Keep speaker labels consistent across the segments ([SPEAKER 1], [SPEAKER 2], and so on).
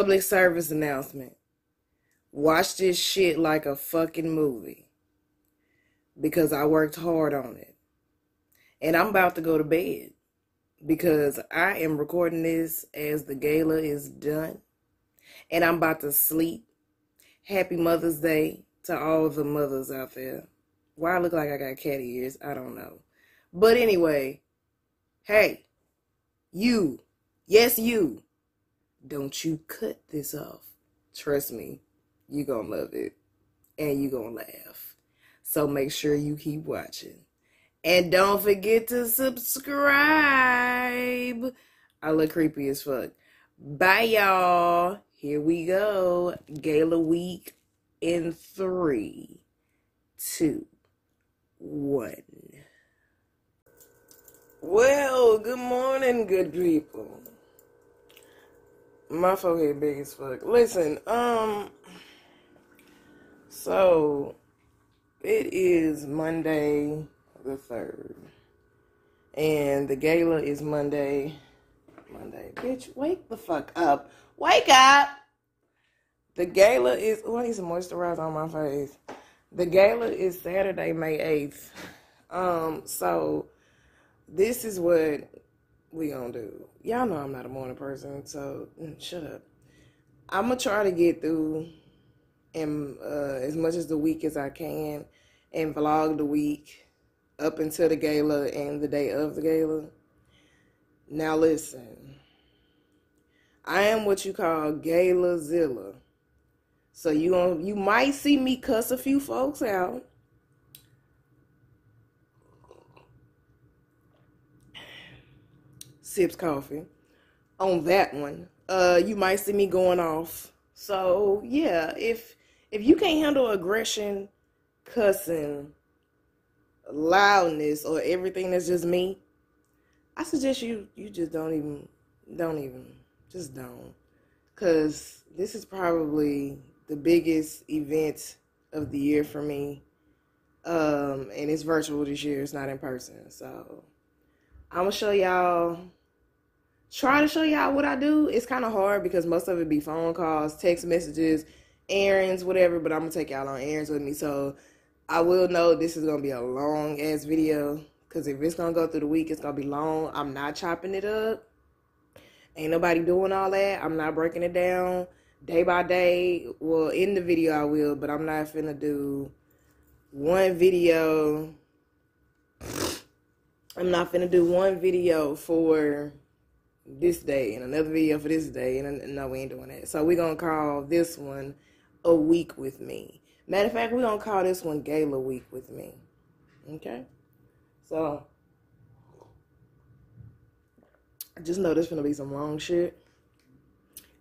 [SPEAKER 1] Public service announcement. Watch this shit like a fucking movie. Because I worked hard on it. And I'm about to go to bed. Because I am recording this as the gala is done. And I'm about to sleep. Happy Mother's Day to all the mothers out there. Why I look like I got cat ears, I don't know. But anyway, hey, you, yes, you, don't you cut this off. Trust me, you gonna love it and you gonna laugh. So make sure you keep watching. And don't forget to subscribe. I look creepy as fuck. Bye, y'all. Here we go. Gala week in three, two, one. Well, good morning, good people. My forehead big as fuck. Listen, um, so it is Monday the third, and the gala is Monday. Monday, bitch, wake the fuck up! Wake up! The gala is. Oh, I need some moisturizer on my face. The gala is Saturday, May eighth. Um, so this is what we gonna do. Y'all know I'm not a morning person, so mm, shut up. I'm gonna try to get through and uh, as much as the week as I can and vlog the week up until the gala and the day of the gala. Now listen, I am what you call gala zilla. So you on you might see me cuss a few folks out. Sips coffee on that one. Uh, you might see me going off. So yeah, if if you can't handle aggression, cussing, loudness, or everything that's just me, I suggest you you just don't even don't even just don't, cause this is probably the biggest event of the year for me. Um, and it's virtual this year; it's not in person. So I'm gonna show y'all try to show y'all what I do. It's kind of hard because most of it be phone calls, text messages, errands, whatever. But I'm gonna take y'all on errands with me, so I will know this is gonna be a long ass video. Cause if it's gonna go through the week, it's gonna be long. I'm not chopping it up. Ain't nobody doing all that. I'm not breaking it down day by day. Well, in the video I will, but I'm not finna do one video. I'm not finna do one video for this day and another video for this day. And no, we ain't doing that. So we're going to call this one a week with me. Matter of fact, we're going to call this one Gala Week with me. Okay? So I just know going to be some long shit.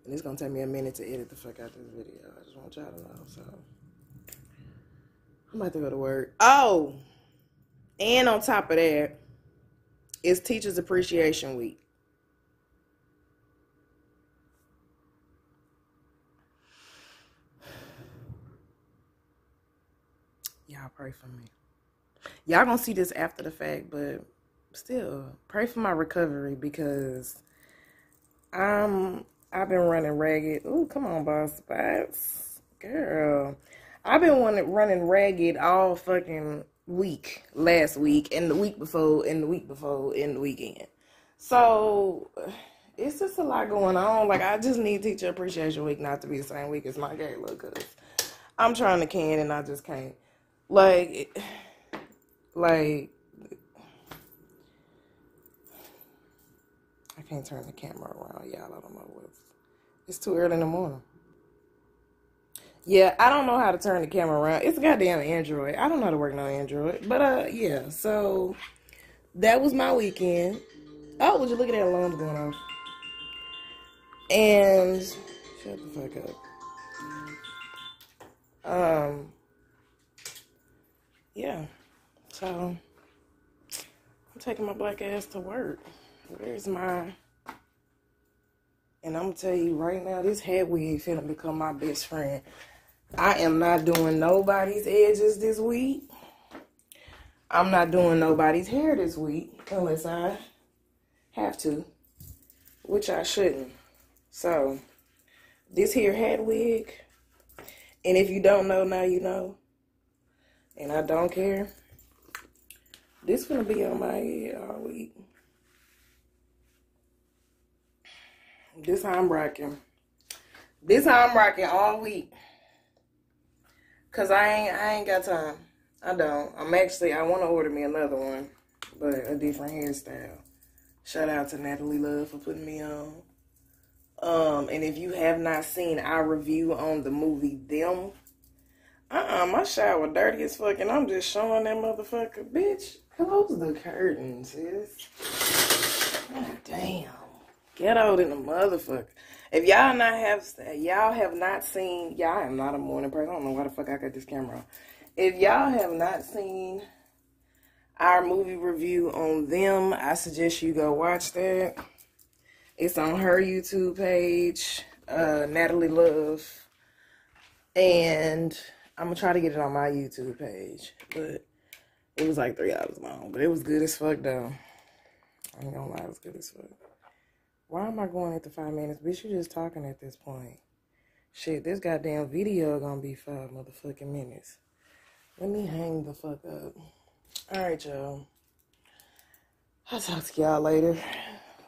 [SPEAKER 1] And it's to take me a minute to edit the fuck out this video. I just want y'all to know. So I'm about to go to work. Oh! And on top of that, it's Teachers Appreciation Week. y'all pray for me. Y'all gonna see this after the fact, but still pray for my recovery because I'm I've been running ragged. Ooh, come on, boss Bats. Girl. I've been running ragged all fucking week, last week, and the week before, and the week before, and the weekend. So it's just a lot going on. Like I just need Teacher Appreciation Week not to be the same week as my gala because I'm trying to can and I just can't. Like, like, I can't turn the camera around, y'all. I don't know what's. It's too early in the morning. Yeah, I don't know how to turn the camera around. It's a goddamn Android. I don't know how to work no Android. But uh yeah, so that was my weekend. Oh, would you look at that alarm going off? And shut the fuck up. Um yeah, so I'm taking my black ass to work. Where's my and I'm gonna tell you right now, this head wig finna become my best friend. I am not doing nobody's edges this week. I'm not doing nobody's hair this week unless I have to, which I shouldn't. So this here hat wig. And if you don't know, now you know. And I don't care. This gonna be on my head all week. This how I'm rocking. This how I'm rocking all week. Cause I ain't I ain't got time. I don't. I'm actually I wanna order me another one, but a different hairstyle. Shout out to Natalie Love for putting me on. Um, and if you have not seen our review on the movie Them, uh-uh, my shower dirty as fuck, and I'm just showing that motherfucker, bitch. Close the curtains, sis. God damn. Get out in the motherfucker. If y'all not have y'all have not seen y'all am not a morning person. I don't know why the fuck I got this camera on. If y'all have not seen our movie review on them, I suggest you go watch that. It's on her YouTube page, uh, Natalie Love. And I'm gonna try to get it on my YouTube page. But it was like three hours long. But it was good as fuck though. I ain't gonna lie, it was good as fuck. Why am I going at the five minutes? Bitch, you just talking at this point. Shit, this goddamn video gonna be five motherfucking minutes. Let me hang the fuck up. Alright, y'all. I'll talk to y'all later.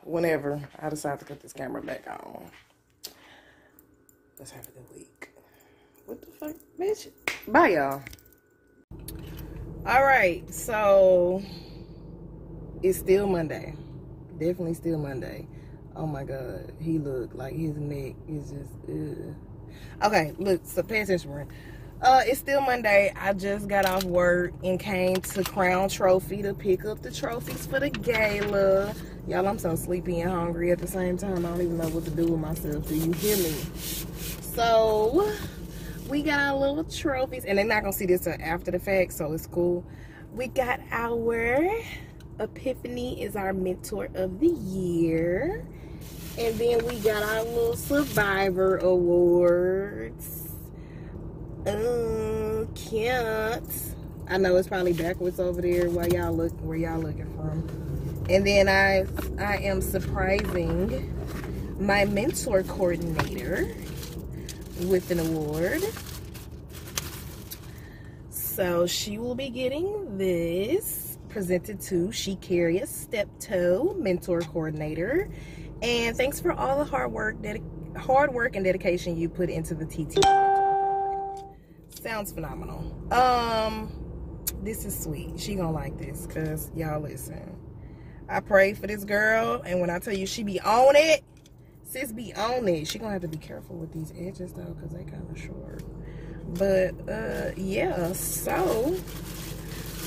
[SPEAKER 1] Whenever I decide to cut this camera back on. Let's have a good week. What the fuck, bitch? Bye, y'all. Alright, so it's still Monday. Definitely still Monday. Oh my god, he looked like his neck is just. Ugh. Okay, look, so pay attention, Uh, it's still Monday. I just got off work and came to Crown Trophy to pick up the trophies for the gala. Y'all, I'm so sleepy and hungry at the same time. I don't even know what to do with myself. Do you hear me? So, we got our little trophies, and they're not gonna see this after the fact, so it's cool. We got our Epiphany is our mentor of the year. And then we got our little Survivor Awards. Uh, cute. I know it's probably backwards over there while y'all look where y'all looking from. And then I I am surprising my mentor coordinator with an award. So she will be getting this presented to She Shekaria Steptoe, mentor coordinator. And thanks for all the hard work, hard work and dedication you put into the TT. Sounds phenomenal. Um, this is sweet. She gonna like this, cause y'all listen. I pray for this girl, and when I tell you she be on it, sis be on it. She gonna have to be careful with these edges though, cause they kind of short. But uh, yeah. So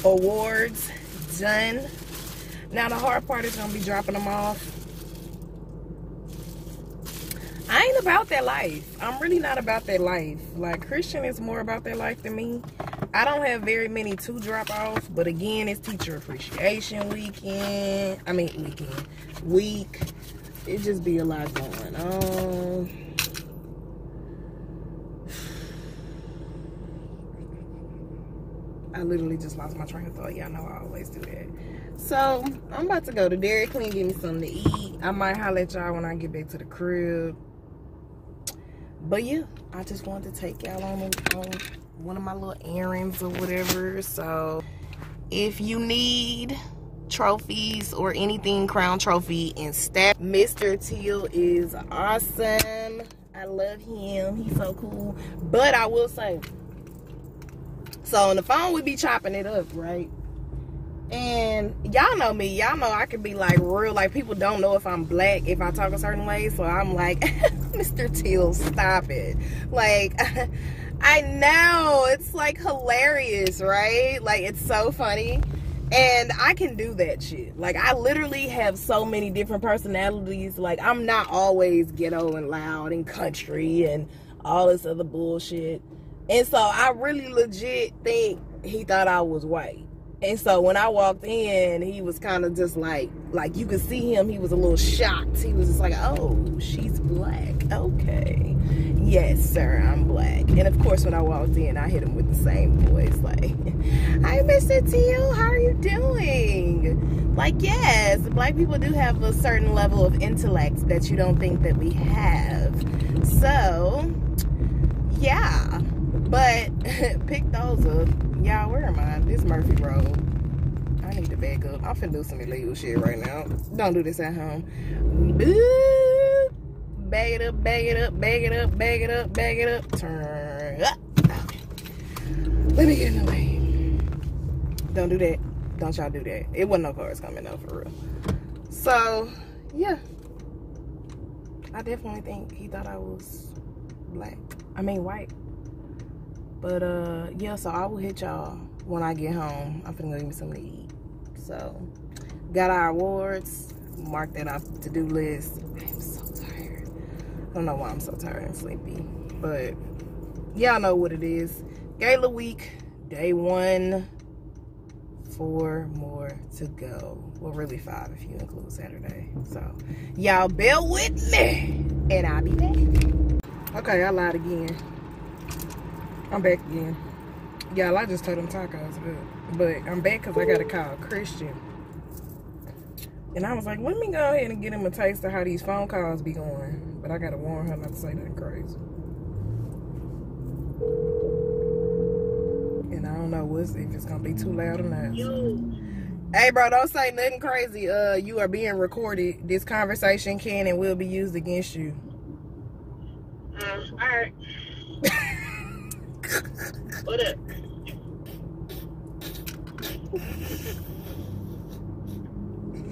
[SPEAKER 1] awards done. Now the hard part is gonna be dropping them off I ain't about that life. I'm really not about that life. Like Christian is more about that life than me. I don't have very many to drop off, but again, it's teacher appreciation weekend. I mean weekend. Week. It just be a lot going on. I literally just lost my train of thought. Y'all know I always do that. So I'm about to go to Dairy Queen, get me something to eat. I might holler at y'all when I get back to the crib but yeah i just wanted to take y'all on, on one of my little errands or whatever so if you need trophies or anything crown trophy and staff. Mr teal is awesome. I love him. He's so cool. But i will say so on the phone we be chopping it up right? And y'all know me. Y'all know i can be like real. Like people don't know if i'm black if i talk a certain way. So i'm like mr teal stop it. Like i know. It's like hilarious right? Like it's so funny and i can do that shit like i literally have so many different personalities like i'm not always ghetto and loud and country and all this other bullshit and so i really legit think he thought i was white and so when I walked in, he was kind of just like, like you could see him, he was a little shocked. He was just like, oh, she's black. Okay. Yes, sir, I'm black. And of course, when I walked in, I hit him with the same voice, like, hi, Mr. Teal, how are you doing? Like, yes, black people do have a certain level of intellect that you don't think that we have. So, yeah. But pick those up. Y'all, where am I? This Murphy Road. I need to back up. I'm finna do some illegal shit right now. Don't do this at home. Ooh, bag it up, bag it up, bag it up, bag it up, bag it up. Turn up. Let me get in the way. Don't do that. Don't y'all do that. It wasn't no cars coming up for real. So, yeah. I definitely think he thought I was black. I mean white. But uh yeah, so I will hit y'all when I get home. I'm finna go give me something to eat. So got our awards. Mark that off to-do list. I am so tired. I don't know why I'm so tired and sleepy. But y'all know what it is. Gala week, day one. Four more to go. Well, really five if you include Saturday. So y'all bear with me. And I'll be back. Okay, I lied again. I'm back again. Y'all, I just told them tacos good. But I'm back because I got to call Christian. And I was like, let me go ahead and get him a taste of how these phone calls be going. But I got to warn her not to say nothing crazy. And I don't know what's, if it's going to be too loud or not. Hey, bro, don't say nothing crazy. Uh, You are being recorded. This conversation can and will be used against you.
[SPEAKER 2] Um, all right. what up?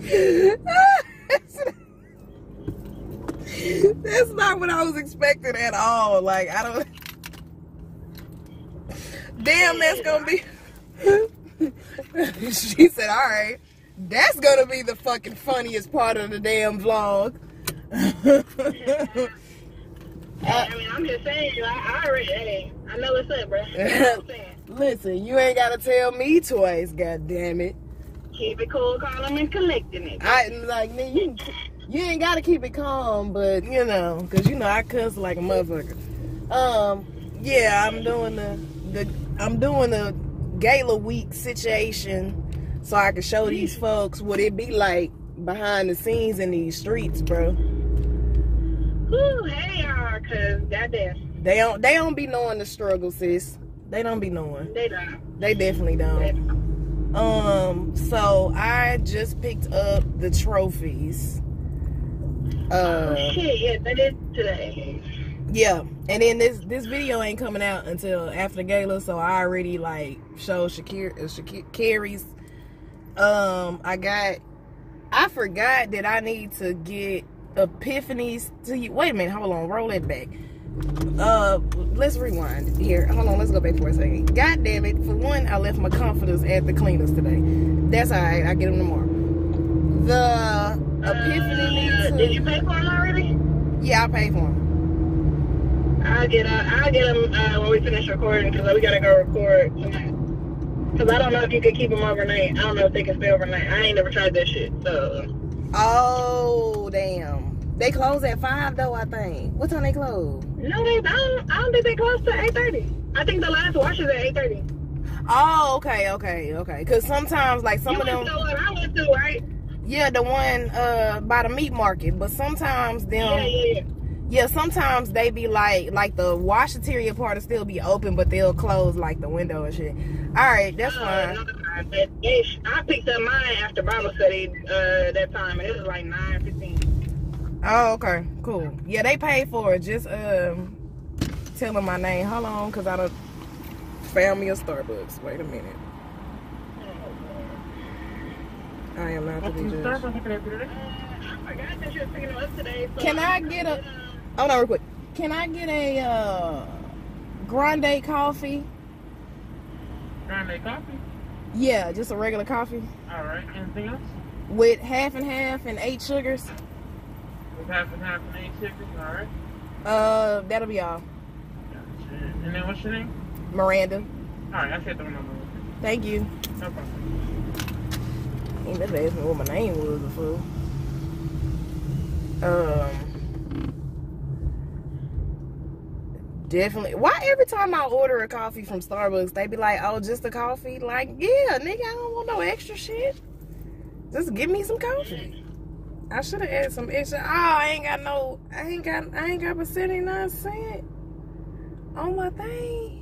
[SPEAKER 1] That's not what I was expecting at all. Like I don't. Damn, that's gonna be. she said, "All right, that's gonna be the fucking funniest part of the damn vlog."
[SPEAKER 2] I mean, I'm just saying, I, I already, hey, I know what's up, bro. You know what I'm saying?
[SPEAKER 1] Listen, you ain't gotta tell me twice. God damn it!
[SPEAKER 2] Keep it cool, calm, and collecting it.
[SPEAKER 1] I like me. You, you ain't gotta keep it calm, but you know, cause you know I cuss like a motherfucker. Um, yeah, I'm doing the the I'm doing the gala week situation, so I can show these folks what it be like behind the scenes in these streets, bro.
[SPEAKER 2] Ooh, hey, y'all, cause goddamn,
[SPEAKER 1] They don't they don't be knowing the struggle, sis. They don't be knowing.
[SPEAKER 2] they don't.
[SPEAKER 1] They definitely
[SPEAKER 2] They
[SPEAKER 1] don't. Um, so I just picked up the trophies.
[SPEAKER 2] Oh,
[SPEAKER 1] Uh,
[SPEAKER 2] shit, yeah, they did today.
[SPEAKER 1] yeah, and then this this video ain't coming out until after the gala, so I already like showed Shakir, uh, Shakir Carrie's. Um, I got. I forgot that I need to get epiphanies to you. Wait a minute, hold on, roll it back. Uh, let's rewind here. Hold on, let's go back for a second. God damn it! For one, I left my comforters at the cleaners today. That's all right. I get them tomorrow. The epiphany
[SPEAKER 2] Uh,
[SPEAKER 1] needs to.
[SPEAKER 2] did you pay for them already?
[SPEAKER 1] Yeah, I paid for them.
[SPEAKER 2] I'll get, uh, I'll get them uh, when we finish recording, because we gotta go record tonight. Because I don't know if you could keep them overnight. I don't know if they can stay overnight. I ain't never tried that shit, so.
[SPEAKER 1] Oh damn! They close at five though. I think. What time they close?
[SPEAKER 2] No, they don't. I don't think they close to eight thirty. I think the last wash is at eight thirty.
[SPEAKER 1] Oh, okay, okay, okay. Cause sometimes, like some
[SPEAKER 2] You
[SPEAKER 1] of
[SPEAKER 2] went
[SPEAKER 1] them,
[SPEAKER 2] to what I went to, right?
[SPEAKER 1] yeah, the one uh by the meat market. But sometimes them,
[SPEAKER 2] Yeah, yeah, yeah.
[SPEAKER 1] yeah, sometimes they be like, like the washateria part will still be open, but they'll close like the window and shit. All right, that's
[SPEAKER 2] Uh,
[SPEAKER 1] fine.
[SPEAKER 2] no, no, they- they- I picked up mine after Bible study uh, that time, and it was like nine fifteen.
[SPEAKER 1] Oh, okay, cool. Yeah, they paid for it. Just um, tell them my name. Hold on, cause I don't found me a Starbucks. Wait a minute. I am not to be judged.
[SPEAKER 2] I forgot that you were picking them up today. So
[SPEAKER 1] Can I get a- Oh no, real quick. Can I get a uh, grande coffee?
[SPEAKER 3] Grande coffee.
[SPEAKER 1] Yeah, just a regular coffee
[SPEAKER 3] All right. Anything else?
[SPEAKER 1] with half and half and eight sugars.
[SPEAKER 3] With half and half and eight chickens. All right.
[SPEAKER 1] Uh, that'll be all.
[SPEAKER 3] Gotcha. And then what's your name?
[SPEAKER 1] Maranda,
[SPEAKER 3] All right. I said the number.
[SPEAKER 1] thank you.
[SPEAKER 3] No problem.
[SPEAKER 1] Ain't asked me what my name was before. Um, definitely. Why every time I order a coffee from Starbucks, they be like, "Oh, just a coffee?" Like, yeah, nigga, I don't want no extra shit. Just give me some coffee. I should have added some extra. Oh, I ain't got no. I ain't got. I ain't got but seventy nine cent on my thing.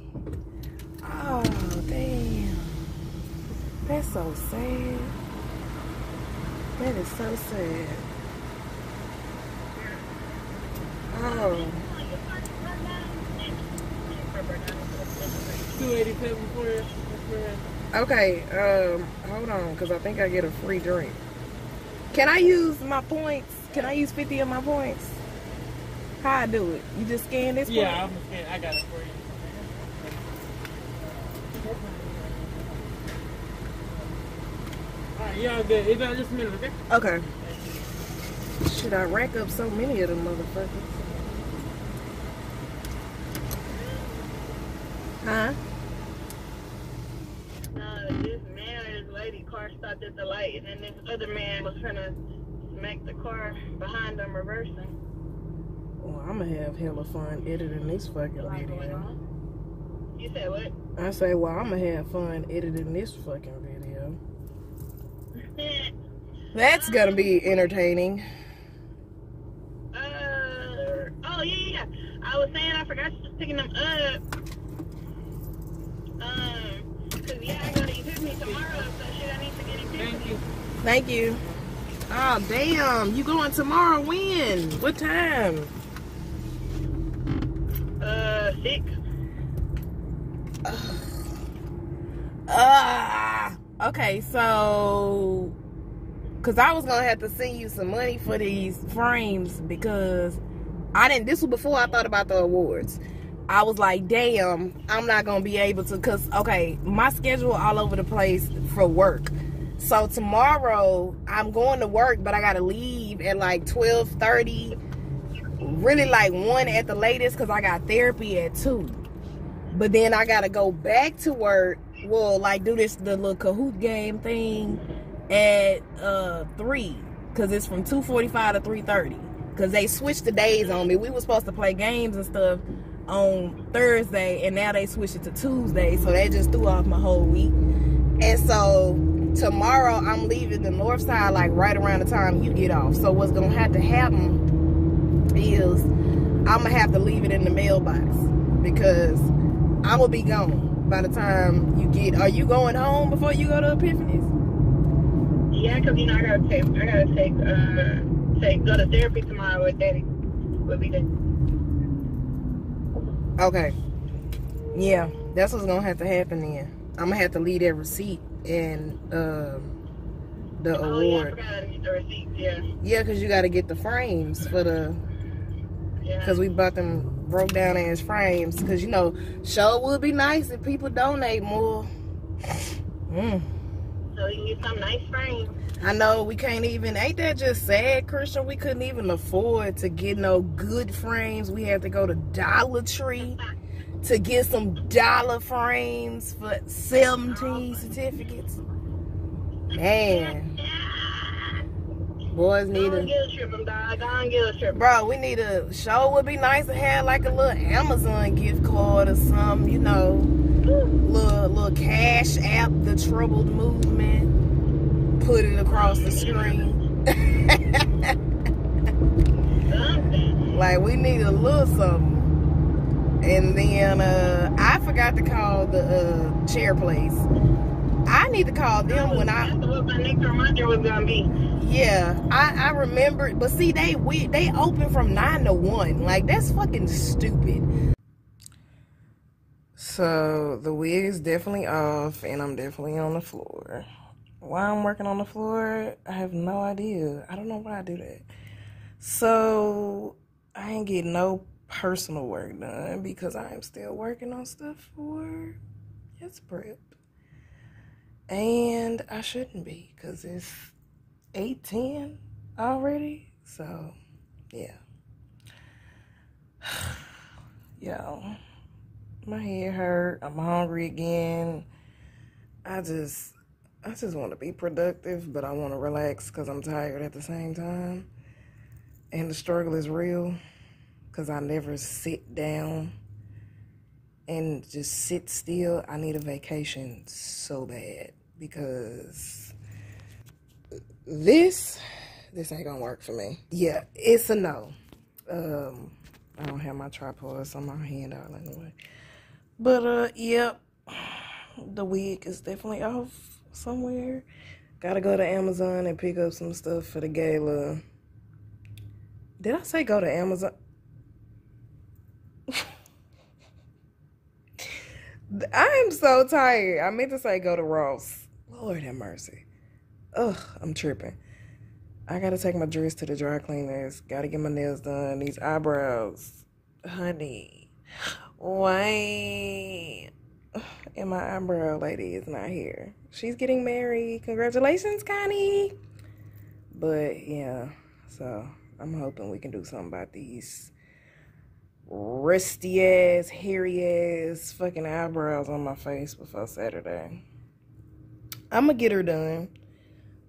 [SPEAKER 1] Oh damn. That's so sad. That is so sad. Oh.
[SPEAKER 3] Two eighty seven for you.
[SPEAKER 1] Okay, um, hold on, because I think I get a free drink. Can I use my points? Can I use 50 of my points? How I do it? You just scan this
[SPEAKER 3] Yeah,
[SPEAKER 1] point?
[SPEAKER 3] I'm scared. I got it for you. Alright, y'all good. It's uh, just a minute, okay?
[SPEAKER 1] Okay. Should I rack up so many of them motherfuckers? Huh?
[SPEAKER 2] Uh, this man and his lady car stopped at the light, and then this other man was trying to smack the car behind them reversing.
[SPEAKER 1] Well, I'm gonna have hella fun editing this fucking video.
[SPEAKER 2] You said what?
[SPEAKER 1] I say, well, I'm gonna have fun editing this fucking video. That's gonna be entertaining.
[SPEAKER 2] uh, oh yeah, yeah. yeah. I was saying I forgot you was picking them up. Um, cause yeah, I go to Epiphany tomorrow, so shit, I need to get
[SPEAKER 3] Thank you.
[SPEAKER 1] Thank you. Oh damn! You going tomorrow? When? What time?
[SPEAKER 2] Uh, six.
[SPEAKER 1] Ah. Okay, so, cause I was gonna have to send you some money for these frames because I didn't. This was before I thought about the awards. I was like, damn, I'm not gonna be able to. Cause okay, my schedule all over the place for work. So tomorrow I'm going to work, but I gotta leave at like 12:30. Really like one at the latest, cause I got therapy at two. But then I gotta go back to work. Well, like do this the little Kahoot game thing at uh three, cause it's from two forty five to three thirty. Cause they switched the days on me. We were supposed to play games and stuff on Thursday, and now they switched it to Tuesday. So that just threw off my whole week. And so tomorrow I'm leaving the north side like right around the time you get off. So what's gonna have to happen is I'm gonna have to leave it in the mailbox because I will be gone by the time you get. Are you going home before you go to Epiphany's?
[SPEAKER 2] Yeah, cause you know I gotta take, I gotta take, uh, take go to therapy tomorrow with Daddy. We'll be there.
[SPEAKER 1] Okay. Yeah, that's what's gonna have to happen then. I'm gonna have to leave that receipt and um, the
[SPEAKER 2] Oh yeah,
[SPEAKER 1] award.
[SPEAKER 2] I the receipts. Yeah,
[SPEAKER 1] Yeah, cause you got to get the frames for the.
[SPEAKER 2] yeah.
[SPEAKER 1] Cause we bought them broke down ass frames. Cause you know, show would be nice if people donate more. Mm.
[SPEAKER 2] So you get some nice frames.
[SPEAKER 1] I know we can't even. Ain't that just sad, Christian? We couldn't even afford to get no good frames. We had to go to Dollar Tree to get some dollar frames for 17 certificates. Man, boys need
[SPEAKER 2] Go and
[SPEAKER 1] a.
[SPEAKER 2] guilt trip them, dog. Go and guilt trip 'em.
[SPEAKER 1] Bro, we need a show. Would be nice to have like a little Amazon gift card or something, you know, little little cash app, the troubled movement. Put it across the screen. Like we need a little something. And then uh I forgot to call the uh chair place. I need to call them when I
[SPEAKER 2] That's what my next reminder was gonna be.
[SPEAKER 1] yeah, I I remember but see they we they open from 9 to 1. Like that's fucking stupid. So the wig is definitely off and I'm definitely on the floor. Why I'm working on the floor, I have no idea. I don't know why I do that. So I ain't getting no personal work done because I am still working on stuff for it's prep. And I shouldn't be because it's 810 already. So yeah. Yo, my head hurt. I'm hungry again. I just I just want to be productive, but I want to relax because I'm tired at the same time. And the struggle is real because I never sit down and just sit still. I need a vacation so bad because this this ain't gonna work for me. Yeah, it's a no. Um, I don't have my tripod, so my hand out anyway. But uh, yep, the wig is definitely off somewhere. Gotta go to Amazon and pick up some stuff for the gala. Did I say go to Amazon? I am so tired. I meant to say go to Ross. Lord have mercy. Ugh, I'm tripping. I gotta take my dress to the dry cleaners. Gotta get my nails done. These eyebrows. Honey. Why? And my eyebrow lady is not here. She's getting married. Congratulations, Connie. But yeah, so I'm hoping we can do something about these rusty ass, hairy ass fucking eyebrows on my face before Saturday. I'm gonna get her done.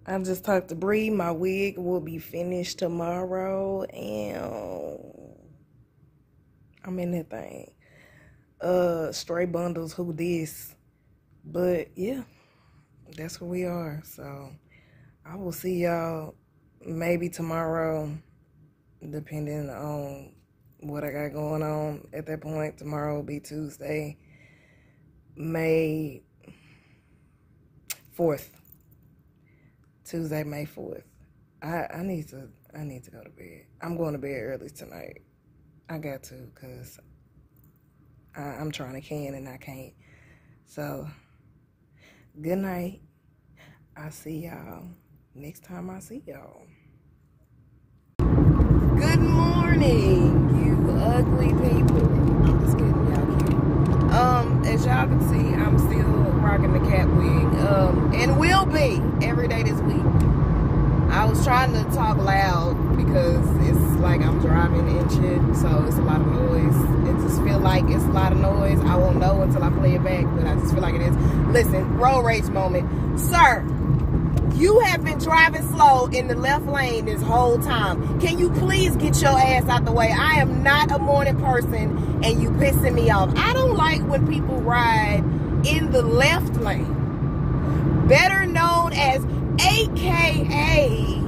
[SPEAKER 1] I just talked to Bree. My wig will be finished tomorrow, and I'm in that thing. Uh, stray bundles. Who this? But yeah, that's where we are. So I will see y'all maybe tomorrow, depending on what I got going on at that point. Tomorrow will be Tuesday, May 4th. Tuesday, May 4th. I, I need to I need to go to bed. I'm going to bed early tonight. I got to because I'm trying to can and I can't. So, good night. I'll see y'all next time I see y'all. Good morning, you ugly people. I'm just kidding, y'all. Um, as y'all can see, I'm still rocking the cat wig. Um, and will be every day this week. I was trying to talk loud because it's like I'm driving and shit, so it's a lot of noise. It just feel like it's a lot of noise. I won't know until I play it back, but I just feel like it is. Listen, road rage moment. Sir, you have been driving slow in the left lane this whole time. Can you please get your ass out the way? I am not a morning person and you pissing me off. I don't like when people ride in the left lane. Better known as AKA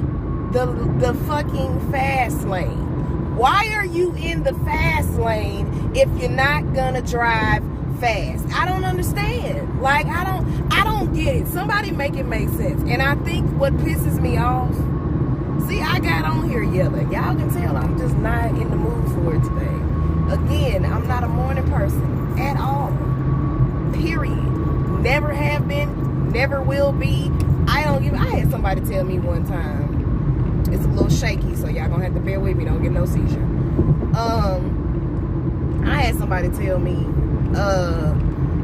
[SPEAKER 1] the the fucking fast lane. Why are you in the fast lane if you're not gonna drive fast? I don't understand. Like I don't I don't get it. Somebody make it make sense. And I think what pisses me off. See, I got on here yelling. Y'all can tell I'm just not in the mood for it today. Again, I'm not a morning person at all. Period. Never have been, never will be. I don't give I had somebody tell me one time. It's a little shaky, so y'all gonna have to bear with me, don't get no seizure. Um I had somebody tell me, uh,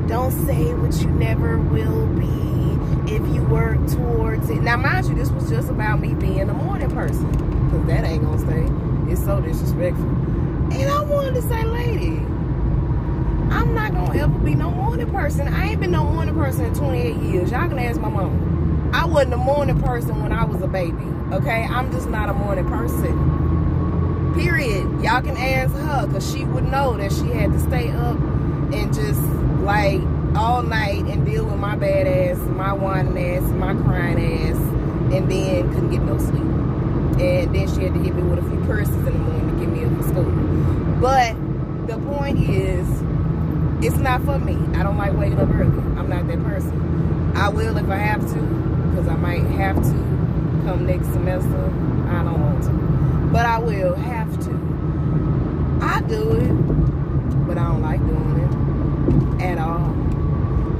[SPEAKER 1] don't say what you never will be if you work towards it. Now mind you, this was just about me being a morning person. Cause that ain't gonna stay. It's so disrespectful. And I wanted to say, lady, I'm not gonna ever be no morning person. I ain't been no morning person in 28 years. Y'all can ask my mom. I wasn't a morning person when I was a baby. Okay, I'm just not a morning person. Period. Y'all can ask her because she would know that she had to stay up and just like all night and deal with my bad ass, my whining ass, my crying ass, and then couldn't get no sleep. And then she had to hit me with a few curses in the morning to get me up for school. But the point is, it's not for me. I don't like waking up early. I'm not that person. I will if I have to, because I might have to come next semester. I don't want to. But I will have to. I do it, but I don't like doing it at all.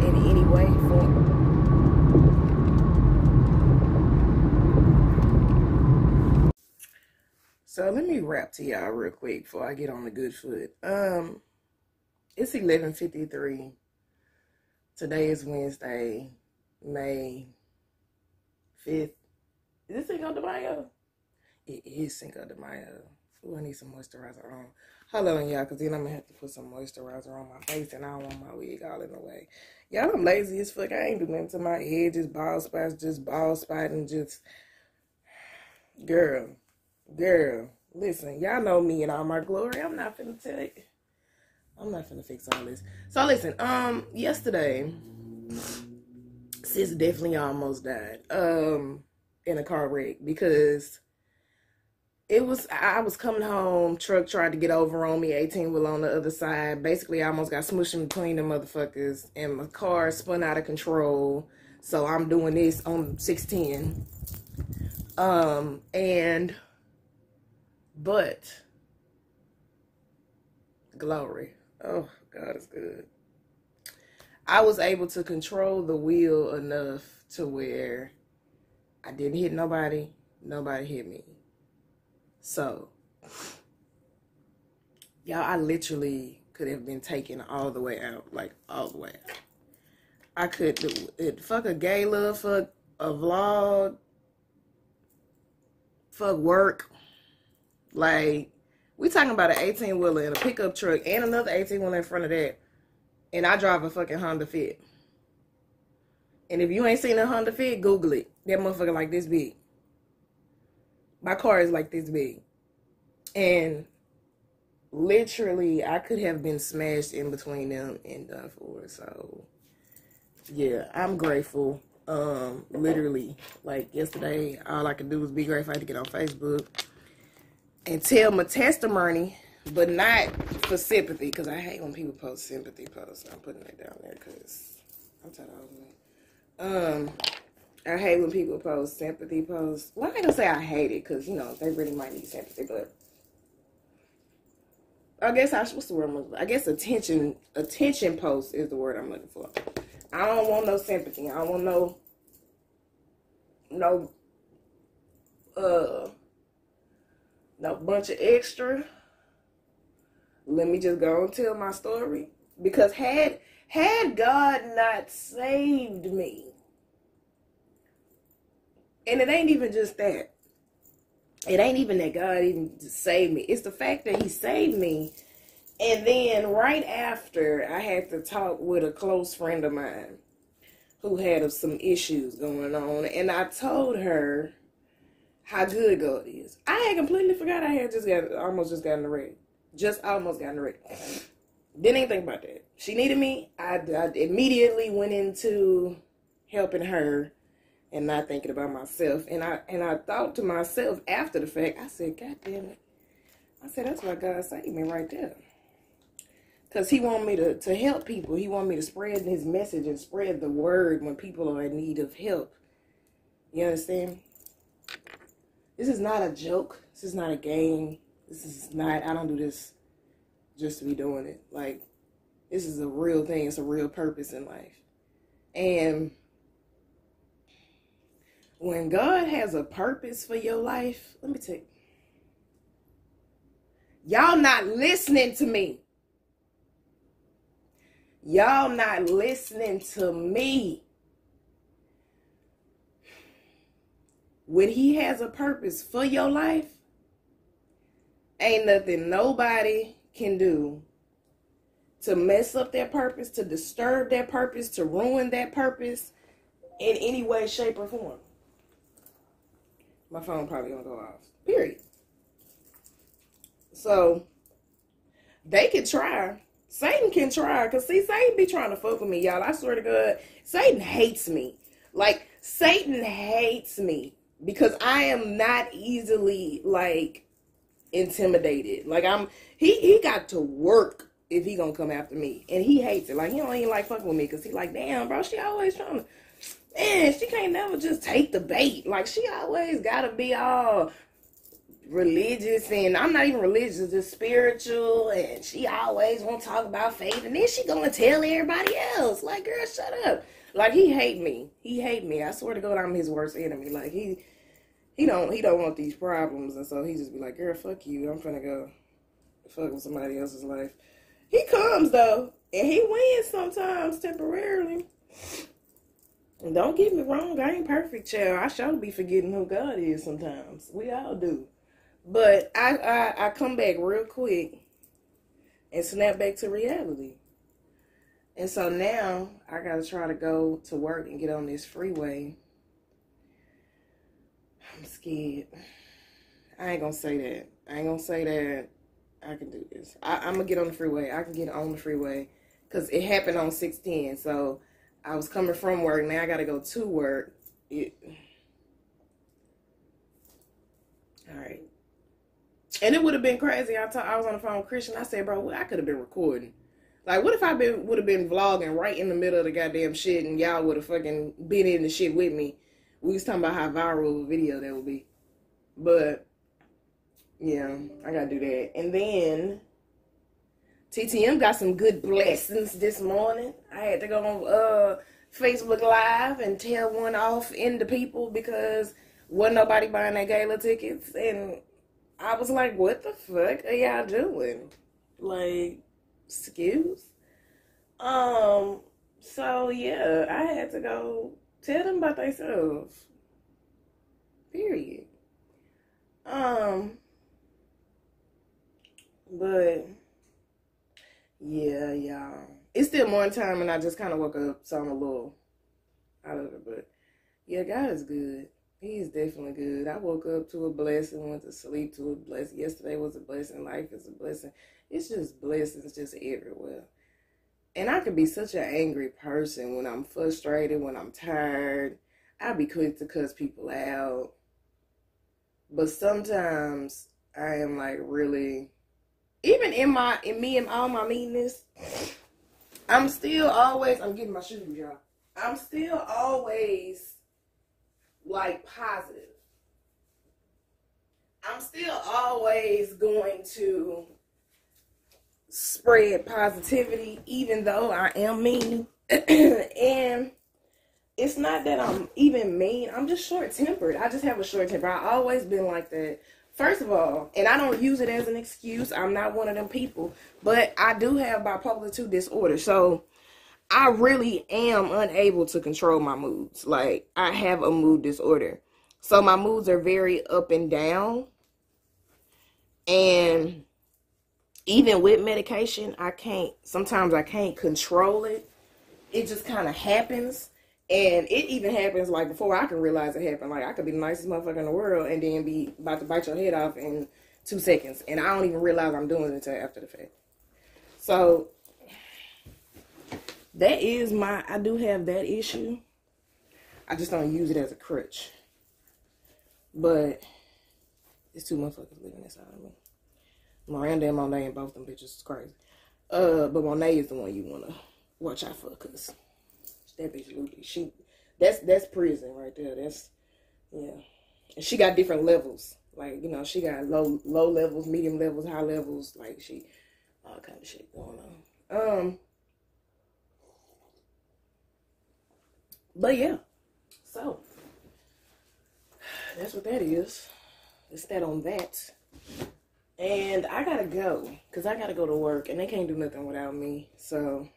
[SPEAKER 1] In any way, form. So let me wrap to y'all real quick before I get on the good foot. Um, it's eleven fifty three. Today is Wednesday, May fifth. Is this Cinco de Mayo? It is Cinco de Mayo. Ooh, I need some moisturizer on. Hold on, y'all, because then I'm going to have to put some moisturizer on my face, and I don't want my wig all in the way. Y'all, I'm lazy as fuck. I ain't doing nothing to my head. Just bald spots, just bald spot, and just... Girl, girl, listen. Y'all know me and all my glory. I'm not finna tell you. I'm not gonna fix all this. So, listen, um, yesterday, sis definitely almost died, um, in a car wreck, because it was I was coming home, truck tried to get over on me, 18 wheel on the other side. Basically I almost got smushed in between the motherfuckers and my car spun out of control. So I'm doing this on 610. Um and but glory. Oh God is good. I was able to control the wheel enough to where I didn't hit nobody, nobody hit me. So, y'all, I literally could have been taken all the way out, like all the way out. I could do it. Fuck a gala, fuck a vlog, fuck work. Like, we talking about an 18 wheeler and a pickup truck and another 18 wheeler in front of that. And I drive a fucking Honda Fit. And if you ain't seen a Honda Fit, Google it. That motherfucker like this big. My car is like this big. And literally, I could have been smashed in between them and done for. So, yeah, I'm grateful. Um, literally, like yesterday, all I could do was be grateful I had to get on Facebook and tell my testimony, but not for sympathy, because I hate when people post sympathy posts. I'm putting that down there because I'm tired of it. Um, I hate when people post sympathy posts. Well, I ain't gonna say I hate it because you know they really might need sympathy, but I guess I what's the word? I guess attention attention post is the word I'm looking for. I don't want no sympathy. I don't want no no uh no bunch of extra. Let me just go and tell my story because had had God not saved me and it ain't even just that. It ain't even that God even saved me. It's the fact that He saved me. And then right after, I had to talk with a close friend of mine who had some issues going on. And I told her how good God is. I had completely forgot I had just got almost just gotten the wreck. Just almost gotten the wreck. Didn't even think about that. She needed me. I, I immediately went into helping her and not thinking about myself. And I and I thought to myself after the fact, I said, God damn it. I said, that's why God saved me right there. Because he want me to, to help people. He want me to spread his message and spread the word when people are in need of help. You understand? This is not a joke. This is not a game. This is not, I don't do this just to be doing it. Like, this is a real thing. It's a real purpose in life. And when God has a purpose for your life, let me take y'all not listening to me. Y'all not listening to me. When he has a purpose for your life, ain't nothing nobody can do to mess up that purpose, to disturb that purpose, to ruin that purpose in any way, shape, or form my phone probably gonna go off. Period. So they can try. Satan can try. Cause see, Satan be trying to fuck with me, y'all. I swear to God, Satan hates me. Like Satan hates me because I am not easily like intimidated. Like I'm he he got to work if he gonna come after me. And he hates it. Like he don't even like fucking with me because he like, damn, bro, she always trying to man, she can't never just take the bait. Like she always gotta be all religious and I'm not even religious, just spiritual and she always won't talk about faith and then she gonna tell everybody else. Like, girl, shut up. Like he hate me. He hate me. I swear to God I'm his worst enemy. Like he he don't he don't want these problems and so he just be like, Girl, fuck you. I'm finna go fuck with somebody else's life. He comes though, and he wins sometimes temporarily. Don't get me wrong, I ain't perfect, child. I sure be forgetting who God is sometimes. We all do. But I, I, I come back real quick and snap back to reality. And so now I gotta try to go to work and get on this freeway. I'm scared. I ain't gonna say that. I ain't gonna say that I can do this. I, am gonna get on the freeway. I can get on the freeway because it happened on 610. So I was coming from work. Now I got to go to work. It, all right. And it would have been crazy. I I was on the phone with Christian. I said, bro, I could have been recording. Like, what if I been would have been vlogging right in the middle of the goddamn shit, and y'all would have fucking been in the shit with me? We was talking about how viral a video that would be. But yeah, I gotta do that. And then TTM got some good blessings this morning. I had to go on uh, Facebook Live and tell one off in the people because wasn't nobody buying their gala tickets, and I was like, "What the fuck are y'all doing?" Like, excuse. Um. So yeah, I had to go tell them about themselves. Period. Um. But yeah, y'all. It's still morning time, and I just kind of woke up, so I'm a little out of it. But yeah, God is good. He's definitely good. I woke up to a blessing, went to sleep to a blessing. Yesterday was a blessing. Life is a blessing. It's just blessings just everywhere. And I can be such an angry person when I'm frustrated, when I'm tired. I be quick to cuss people out. But sometimes I am like really even in my in me and all my meanness, I'm still always I'm getting my shoes, y'all. I'm still always like positive. I'm still always going to spread positivity, even though I am mean. and it's not that I'm even mean. I'm just short tempered. I just have a short temper. I always been like that. First of all, and I don't use it as an excuse. I'm not one of them people, but I do have bipolar 2 disorder. So I really am unable to control my moods. Like I have a mood disorder. So my moods are very up and down. And even with medication, I can't sometimes I can't control it. It just kind of happens. And it even happens like before I can realize it happened. Like I could be the nicest motherfucker in the world and then be about to bite your head off in two seconds. And I don't even realize I'm doing it until after the fact. So that is my I do have that issue. I just don't use it as a crutch. But it's two motherfuckers living inside of me. Maranda and Monet and both them bitches is crazy. Uh, but Monet is the one you wanna watch out for, cause that bitch she that's that's prison right there. That's yeah. And she got different levels. Like, you know, she got low low levels, medium levels, high levels, like she all kind of shit going on. Um But yeah. So that's what that is. It's that on that. And I gotta go because I gotta go to work and they can't do nothing without me. So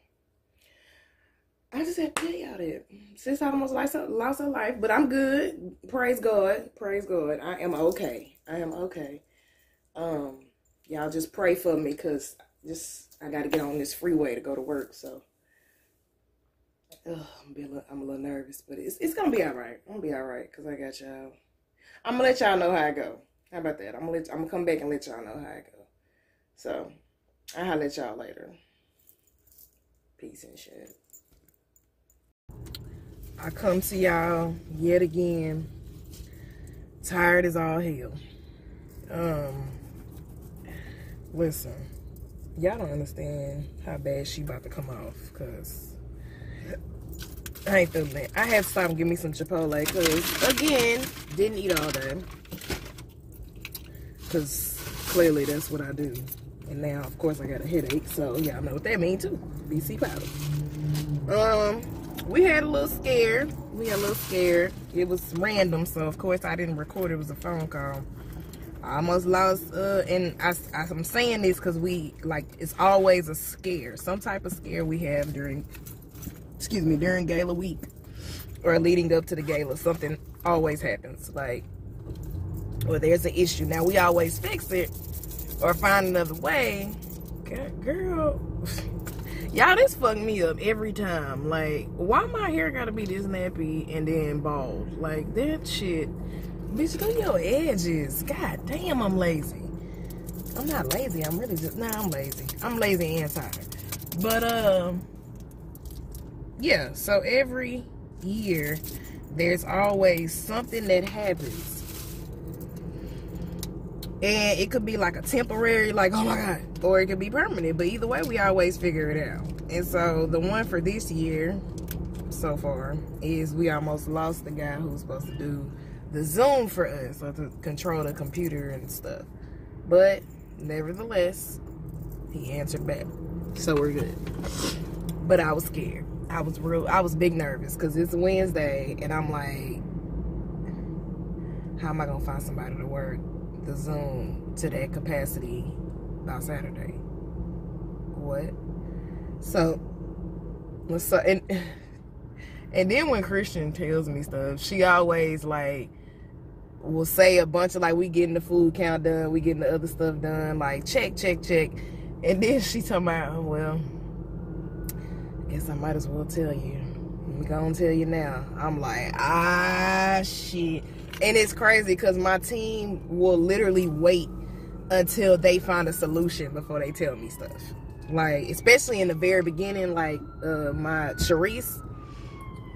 [SPEAKER 1] I just had to tell y'all that. Since I almost lost, lost her life, but I'm good. Praise God. Praise God. I am okay. I am okay. Um, y'all just pray for me because just I gotta get on this freeway to go to work. So ugh, I'm, a little, I'm a little nervous, but it's it's gonna be all right. I'm gonna be all right because I got y'all. I'm gonna let y'all know how I go. How about that? I'm gonna let I'm gonna come back and let y'all know how I go. So I'll let y'all later. Peace and shit. I come to y'all yet again. Tired as all hell. Um listen, y'all don't understand how bad she about to come off because I ain't feeling it. I had to stop and give me some Chipotle because again, didn't eat all day. Cause clearly that's what I do. And now of course I got a headache, so y'all know what that means too. BC powder. Um we had a little scare. We had a little scare. It was random, so of course I didn't record. It was a phone call. I almost lost, uh, and I, I, am saying this because we, like, it's always a scare. Some type of scare we have during, excuse me, during gala week or leading up to the gala. Something always happens. Like, or there's an issue. Now, we always fix it or find another way. Girl, Y'all, this fuck me up every time. Like, why my hair gotta be this nappy and then bald? Like, that shit. Bitch, do your edges. God damn, I'm lazy. I'm not lazy. I'm really just, nah, I'm lazy. I'm lazy and tired. But, um, yeah, so every year, there's always something that happens And it could be like a temporary, like, oh my God, or it could be permanent. But either way, we always figure it out. And so the one for this year so far is we almost lost the guy who's supposed to do the Zoom for us or to control the computer and stuff. But nevertheless, he answered back. So we're good. But I was scared. I was real I was big nervous because it's Wednesday and I'm like, how am I gonna find somebody to work the Zoom to that capacity by Saturday? What? So so and and then when Christian tells me stuff, she always like will say a bunch of like we getting the food count done, we getting the other stuff done, like check, check, check. And then she talking about, oh, well, I guess I might as well tell you. I'm gonna tell you now. I'm like, ah shit. And it's crazy because my team will literally wait until they find a solution before they tell me stuff. Like, especially in the very beginning, like uh my Charisse,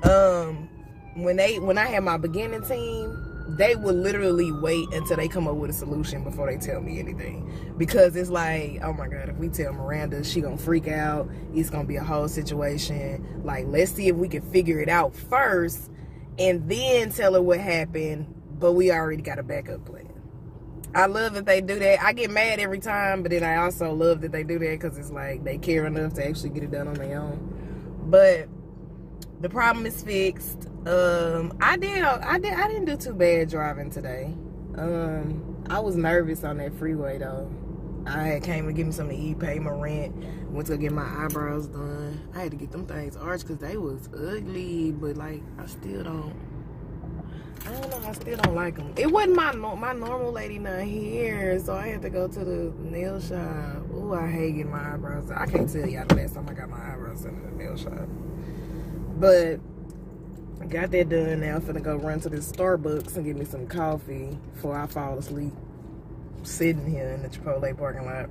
[SPEAKER 1] um, when they when I had my beginning team, they will literally wait until they come up with a solution before they tell me anything. Because it's like oh my god if we tell Maranda she gonna freak out. It's gonna be a whole situation. Like let's see if we can figure it out first and then tell her what happened but we already got a backup plan i love that they do that i get mad every time but then i also love that they do that because it's like they care enough to actually get it done on their own but the problem is fixed um, I did. I did. I didn't do too bad driving today. Um, I was nervous on that freeway though. I came to get me something to eat, pay my rent, went to get my eyebrows done. I had to get them things arched because they was ugly, but like I still don't. I don't know. I still don't like them. It wasn't my my normal lady not here, so I had to go to the nail shop. Oh, I hate getting my eyebrows. I can't tell y'all the last time I got my eyebrows in the nail shop, but I got that done now. I'm finna go run to this Starbucks and get me some coffee before I fall asleep. Sitting here in the Chipotle parking lot.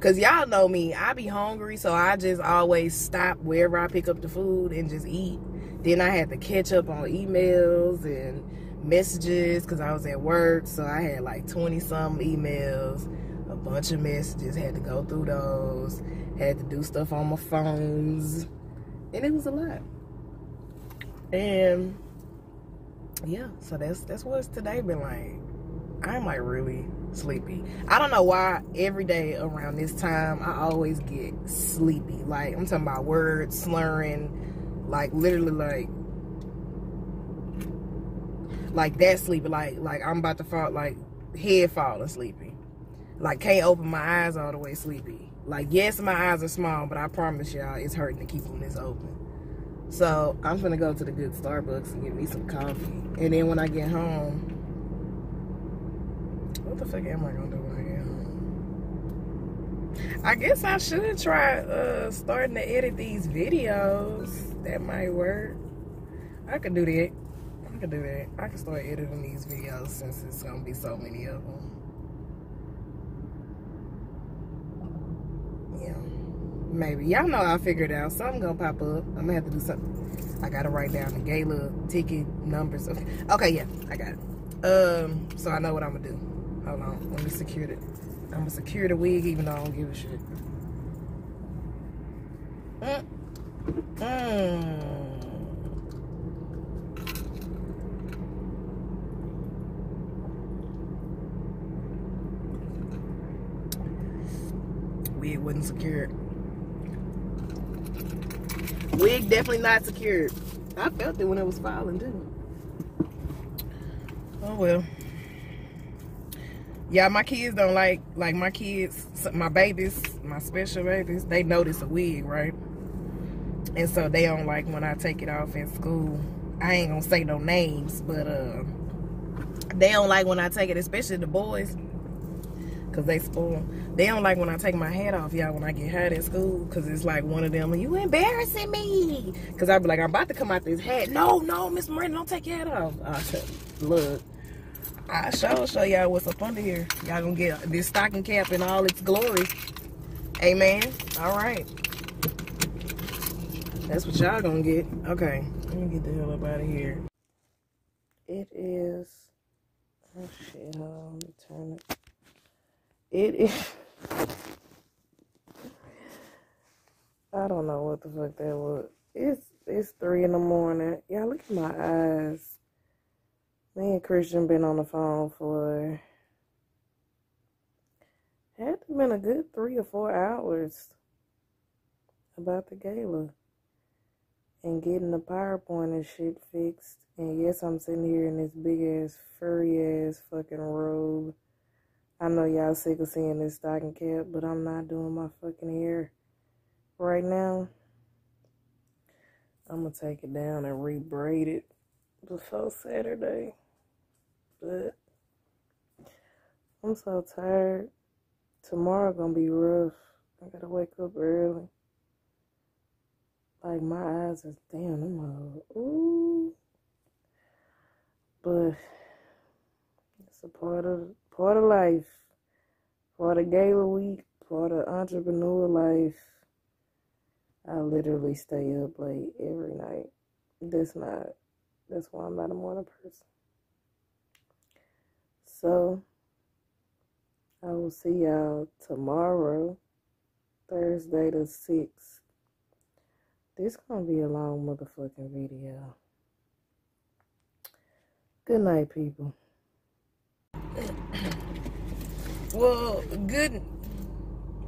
[SPEAKER 1] Cause y'all know me, I be hungry, so I just always stop wherever I pick up the food and just eat. Then I had to catch up on emails and messages because I was at work, so I had like 20 some emails, a bunch of messages, had to go through those, had to do stuff on my phones, and it was a lot. And yeah, so that's that's what's today been like. I'm like really sleepy. I don't know why every day around this time I always get sleepy. Like I'm talking about words slurring, like literally like like that sleepy. Like like I'm about to fall like head falling sleepy. Like can't open my eyes all the way sleepy. Like yes, my eyes are small, but I promise y'all it's hurting to keep them this open. So I'm gonna go to the good Starbucks and get me some coffee. And then when I get home, what the fuck am I gonna do I get? I guess I should try uh, starting to edit these videos. That might work. I could do that. I could do that. I could start editing these videos since it's gonna be so many of them. Yeah. Maybe. Y'all know I'll figure it out. Something gonna pop up. I'm gonna have to do something. I gotta write down the gala ticket numbers. Okay, okay yeah, I got it. Um, so I know what I'm gonna do. Hold on, let me secure it. I'm gonna secure the wig even though I don't give a shit. Mm. Wig wasn't secured. Wig definitely not secured. I felt it when it was falling too. Oh well. Yeah, my kids don't like like my kids, my babies, my special babies. They notice a wig, right? And so they don't like when I take it off in school. I ain't gonna say no names, but uh, they don't like when I take it, especially the boys because they spoil. They don't like when I take my hat off, y'all, when I get hot at school, because it's like one of them, you embarrassing me. Because I be like, I'm about to come out this hat. No, no, Miss Maranda, don't take your hat off. I look, I show show y'all what's up under here. Y'all gonna get this stocking cap in all its glory. Amen. All right. That's what y'all gonna get. Okay, let me get the hell up out of here. It is, oh shit, hold on, turn it. It is. I don't know what the fuck that was. It's it's three in the morning. Y'all look at my eyes. Me and Christian been on the phone for had to been a good three or four hours about the gala and getting the PowerPoint and shit fixed. And yes, I'm sitting here in this big ass, furry ass fucking robe. I know y'all sick of seeing this stocking cap, but I'm not doing my fucking hair right now. I'm gonna take it down and rebraid it before Saturday. But I'm so tired. Tomorrow gonna be rough. I gotta wake up early. Like my eyes is damn, them all, ooh. But it's a part of part of life, part of gala week, part of entrepreneur life. I literally stay up late every night. That's not. That's why I'm not a morning person. So I will see y'all tomorrow, Thursday the sixth. This gonna be a long motherfucking video. Good night, people. well, good.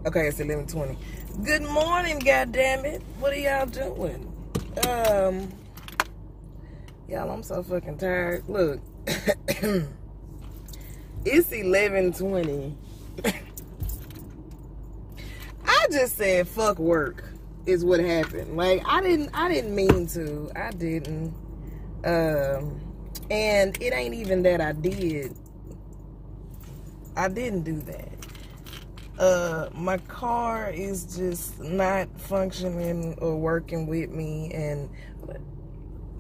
[SPEAKER 1] Okay, it's eleven twenty. Good morning, goddammit. What are y'all doing? Um, y'all, I'm so fucking tired. Look, it's eleven twenty. I just said fuck work is what happened. Like I didn't I didn't mean to. I didn't. Um and it ain't even that I did. I didn't do that. Uh my car is just not functioning or working with me and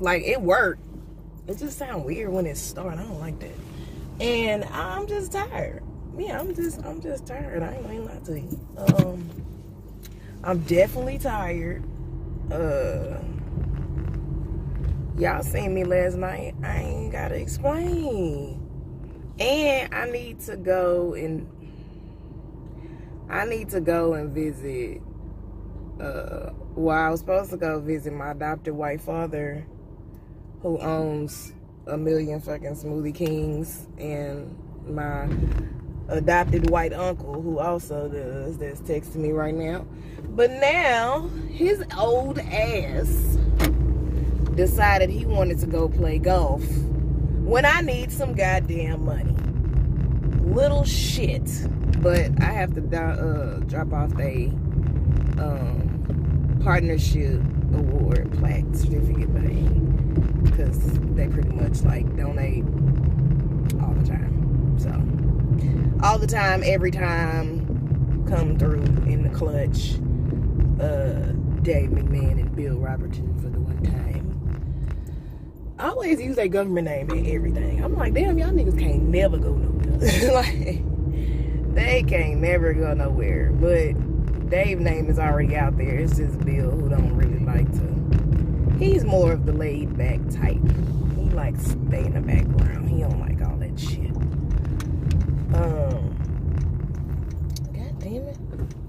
[SPEAKER 1] like it worked. It just sounds weird when it starts. I don't like that. And I'm just tired. Yeah, I'm just I'm just tired. I ain't lie to you. Um I'm definitely tired. Uh, y'all seen me last night. I ain't gotta explain. And I need to go and I need to go and visit. Uh, well, I was supposed to go visit my adopted white father, who owns a million fucking Smoothie Kings, and my adopted white uncle who also does that's texting me right now. But now his old ass decided he wanted to go play golf when i need some goddamn money. Little shit. But i have to uh, drop off a um, partnership award plaque certificate thing because they pretty much like donate all the time so all the time, every time, come through in the clutch. Uh, Dave McMahon and Bill Robertson for the one time. I always use their government name in everything. I'm like, damn, y'all niggas can't never go nowhere. like, they can't never go nowhere. But Dave's name is already out there. It's just Bill who don't really like to. He's more of the laid back type. He likes stay in the background. He don't like all that shit. Um, God damn it.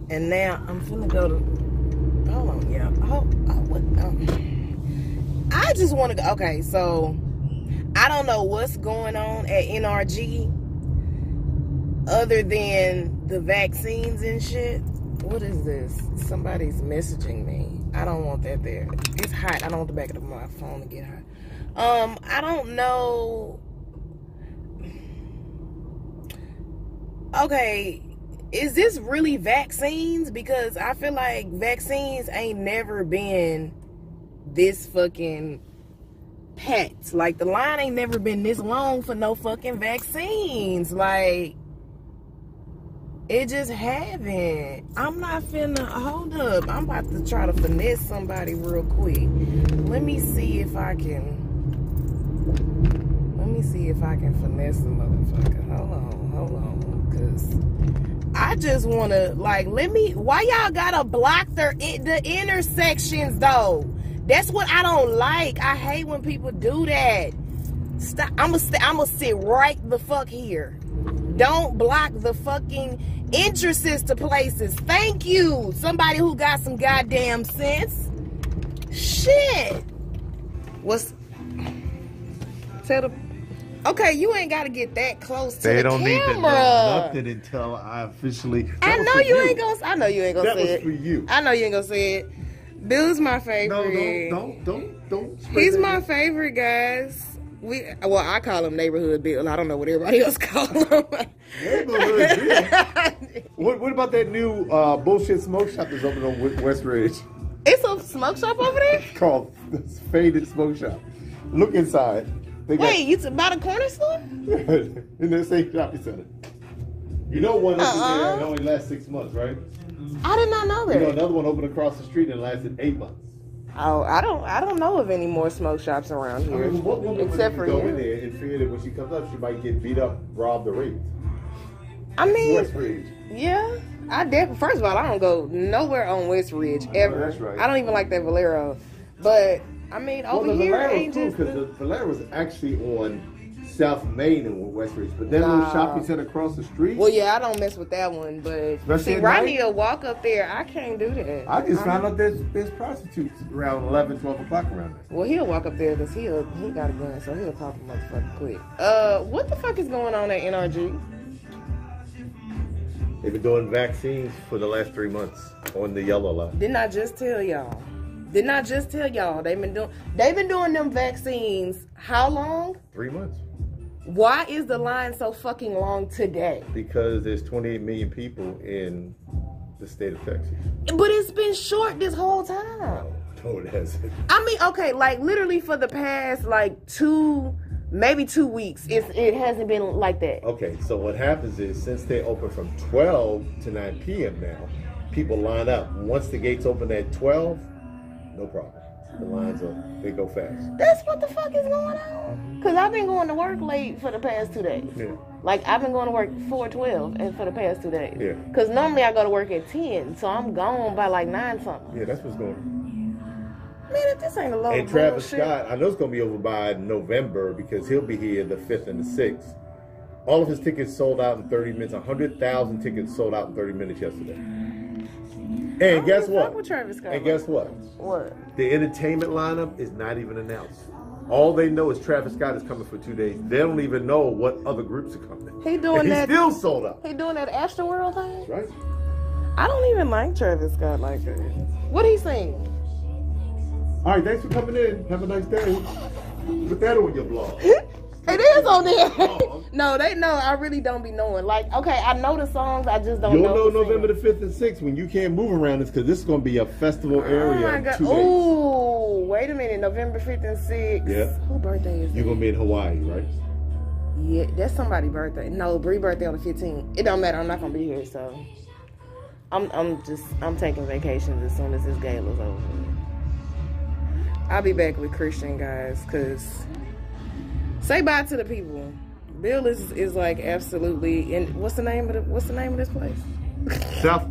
[SPEAKER 1] And now I'm finna go to. Hold on, yeah. Oh, oh what? Um, I just want to go. Okay, so I don't know what's going on at NRG other than the vaccines and shit. What is this? Somebody's messaging me. I don't want that there. It's hot. I don't want the back of my phone to get hot. Um, I don't know okay, is this really vaccines? Because I feel like vaccines ain't never been this fucking packed. Like the line ain't never been this long for no fucking vaccines. Like it just haven't. I'm not finna hold up. I'm about to try to finesse somebody real quick. Let me see if I can. Let me see if I can finesse a motherfucker. Hold on, hold on. Cause I just wanna like let me why y'all gotta block the the intersections though? That's what I don't like. I hate when people do that. Stop. I'm gonna I'm gonna sit right the fuck here. Don't block the fucking entrances to places. Thank you. Somebody who got some goddamn sense. Shit. What's tell the Okay, you ain't gotta get that close to the camera.
[SPEAKER 4] They don't need to know nothing until I officially.
[SPEAKER 1] I know
[SPEAKER 4] for
[SPEAKER 1] you ain't gonna I know you ain't gonna
[SPEAKER 4] That
[SPEAKER 1] say
[SPEAKER 4] was
[SPEAKER 1] it.
[SPEAKER 4] for you.
[SPEAKER 1] I know you ain't gonna say it. Bill's my favorite.
[SPEAKER 4] No, don't, don't, don't, don't.
[SPEAKER 1] He's my favorite, guys. We well, I call them neighborhood Bill. I don't know what everybody else calls them.
[SPEAKER 4] Neighborhood Bill. What, what about that new uh, bullshit smoke shop that's open on West- Ridge?
[SPEAKER 1] it's a smoke shop over there.
[SPEAKER 4] called the Faded Smoke Shop. Look inside. They got
[SPEAKER 1] Wait, you about a corner store?
[SPEAKER 4] in the same shopping center. You know one opened
[SPEAKER 1] Uh-uh.
[SPEAKER 4] there and only lasts six months, right?
[SPEAKER 1] I did not know that.
[SPEAKER 4] You know another one opened across the street and lasted eight months.
[SPEAKER 1] Oh, I don't. I don't know of any more smoke shops around
[SPEAKER 4] I
[SPEAKER 1] here,
[SPEAKER 4] mean, what woman
[SPEAKER 1] except for
[SPEAKER 4] would go in there and fear that when she comes up, she might get beat up, robbed, or raped?
[SPEAKER 1] I mean,
[SPEAKER 4] West Ridge.
[SPEAKER 1] yeah. I def- First of all, I don't go nowhere on West Ridge ever.
[SPEAKER 4] that's right.
[SPEAKER 1] I don't even like that Valero. But I mean,
[SPEAKER 4] Well,
[SPEAKER 1] over
[SPEAKER 4] the
[SPEAKER 1] here
[SPEAKER 4] Valero
[SPEAKER 1] ain't
[SPEAKER 4] too,
[SPEAKER 1] just.
[SPEAKER 4] because
[SPEAKER 1] the-
[SPEAKER 4] the Valero was actually on South Main and West Ridge, but that little
[SPEAKER 1] Nah.
[SPEAKER 4] shopping center across the street.
[SPEAKER 1] Well, yeah, I don't mess with that one, but
[SPEAKER 4] Especially
[SPEAKER 1] see,
[SPEAKER 4] at
[SPEAKER 1] Rodney
[SPEAKER 4] night?
[SPEAKER 1] will walk up there. I can't do that.
[SPEAKER 4] I just
[SPEAKER 1] I'm-
[SPEAKER 4] found out there's, there's prostitutes around 11, 12 o'clock around there.
[SPEAKER 1] Well, he'll walk up there because he'll he got a gun, so he'll pop a motherfucker quick. Uh, what the fuck is going on at NRG?
[SPEAKER 4] They've been doing vaccines for the last three months on the yellow line.
[SPEAKER 1] Didn't I just tell y'all? Didn't I just tell y'all they've been doing they've been doing them vaccines how long?
[SPEAKER 4] Three months.
[SPEAKER 1] Why is the line so fucking long today?
[SPEAKER 4] Because there's 28 million people in the state of Texas.
[SPEAKER 1] But it's been short this whole time.
[SPEAKER 4] Oh, no, it hasn't.
[SPEAKER 1] I mean, okay, like literally for the past like two, maybe two weeks, it's it hasn't been like that.
[SPEAKER 4] Okay, so what happens is since they open from 12 to 9 p.m. now, people line up. Once the gates open at 12, no problem. The lines are they go fast.
[SPEAKER 1] That's what the fuck is going on. Cause I've been going to work late for the past two days.
[SPEAKER 4] Yeah.
[SPEAKER 1] Like I've been going to work four twelve and for the past two days.
[SPEAKER 4] Yeah.
[SPEAKER 1] Cause normally I go to work at ten, so I'm gone by like nine something.
[SPEAKER 4] Yeah, that's what's going on.
[SPEAKER 1] Man, if this ain't a load
[SPEAKER 4] And Travis
[SPEAKER 1] bullshit.
[SPEAKER 4] Scott, I know it's going to be over by November because he'll be here the 5th and the 6th. All of his tickets sold out in 30 minutes. 100,000 tickets sold out in 30 minutes yesterday. And guess what?
[SPEAKER 1] with Travis Scott.
[SPEAKER 4] And guess what?
[SPEAKER 1] What?
[SPEAKER 4] The entertainment lineup is not even announced. All they know is Travis Scott is coming for two days. They don't even know what other groups are coming.
[SPEAKER 1] He doing
[SPEAKER 4] and he's
[SPEAKER 1] that-
[SPEAKER 4] still sold out.
[SPEAKER 1] He doing that Astroworld thing?
[SPEAKER 4] Right?
[SPEAKER 1] I don't even like Travis Scott like that. What he sing?
[SPEAKER 4] All right, thanks for coming in. Have a nice day. Put that on your blog.
[SPEAKER 1] It is on there.
[SPEAKER 4] Oh.
[SPEAKER 1] no, they know. I really don't be knowing. Like, okay, I know the songs. I just don't
[SPEAKER 4] You'll
[SPEAKER 1] know.
[SPEAKER 4] know November the 5th and 6th when you can't move around this because this is going to be a festival oh area.
[SPEAKER 1] Oh my god. Ooh, wait a minute. November 5th and 6th.
[SPEAKER 4] Yeah.
[SPEAKER 1] Who birthday is
[SPEAKER 4] You're
[SPEAKER 1] that?
[SPEAKER 4] to be in Hawaii, right?
[SPEAKER 1] Yeah, that's somebody's birthday. No, Bree birthday on the 15th. It don't matter. I'm not gonna be here, so I'm I'm just I'm taking vacations as soon as this gala's over. I'll be back with Christian guys, cause say bye to the people. Bill is is like absolutely. And what's the name of the What's the name of this place?
[SPEAKER 4] South.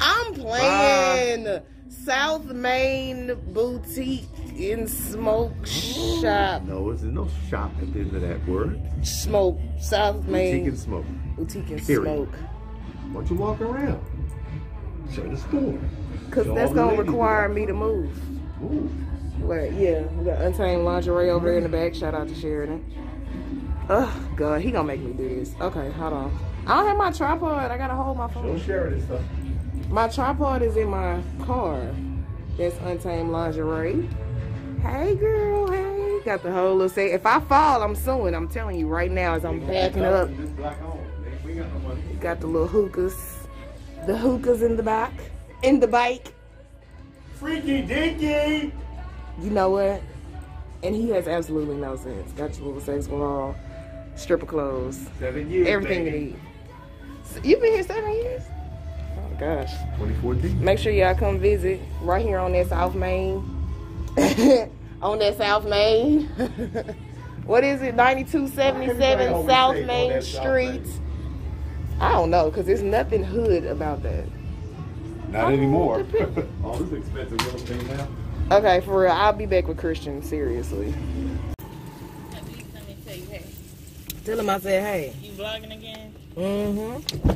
[SPEAKER 1] I'm playing South Main Boutique in Smoke oh, Shop.
[SPEAKER 4] No, there's no shop at the end of that word.
[SPEAKER 1] Smoke South Main
[SPEAKER 4] Boutique and smoke.
[SPEAKER 1] Boutique and
[SPEAKER 4] Period.
[SPEAKER 1] Smoke.
[SPEAKER 4] Why don't you walk around? Show the store.
[SPEAKER 1] Cause
[SPEAKER 4] Show
[SPEAKER 1] that's gonna require me to move.
[SPEAKER 4] Ooh.
[SPEAKER 1] But yeah, we got untamed lingerie over there in the back. Shout out to Sheridan. Oh God, he gonna make me do this. Okay, hold on. I don't have my tripod. I gotta hold my phone.
[SPEAKER 4] share this stuff.
[SPEAKER 1] My tripod is in my car. That's untamed lingerie. Hey girl, hey. Got the whole little say. If I fall, I'm suing. I'm telling you right now as I'm backing up.
[SPEAKER 4] This black on. We got.
[SPEAKER 1] Got the little hookahs. The hookahs in the back. In the bike.
[SPEAKER 4] Freaky dinky.
[SPEAKER 1] You know what? And he has absolutely no sense. Got your little sex ball, stripper clothes,
[SPEAKER 4] Seven years.
[SPEAKER 1] everything you need. So you've been here seven years? Oh gosh.
[SPEAKER 4] 2014.
[SPEAKER 1] Make sure y'all come visit right here on that South Main. on that South Main. what is it? 9277 South Main
[SPEAKER 4] South
[SPEAKER 1] Street.
[SPEAKER 4] Main.
[SPEAKER 1] I don't know, because there's nothing hood about that.
[SPEAKER 4] Not anymore.
[SPEAKER 1] Oh,
[SPEAKER 4] All this expensive real estate now.
[SPEAKER 1] Okay, for real, I'll be back with Christian, seriously.
[SPEAKER 3] Let me let me tell you, hey,
[SPEAKER 1] Tell him I said hey.
[SPEAKER 3] you vlogging again?
[SPEAKER 1] Mm-hmm.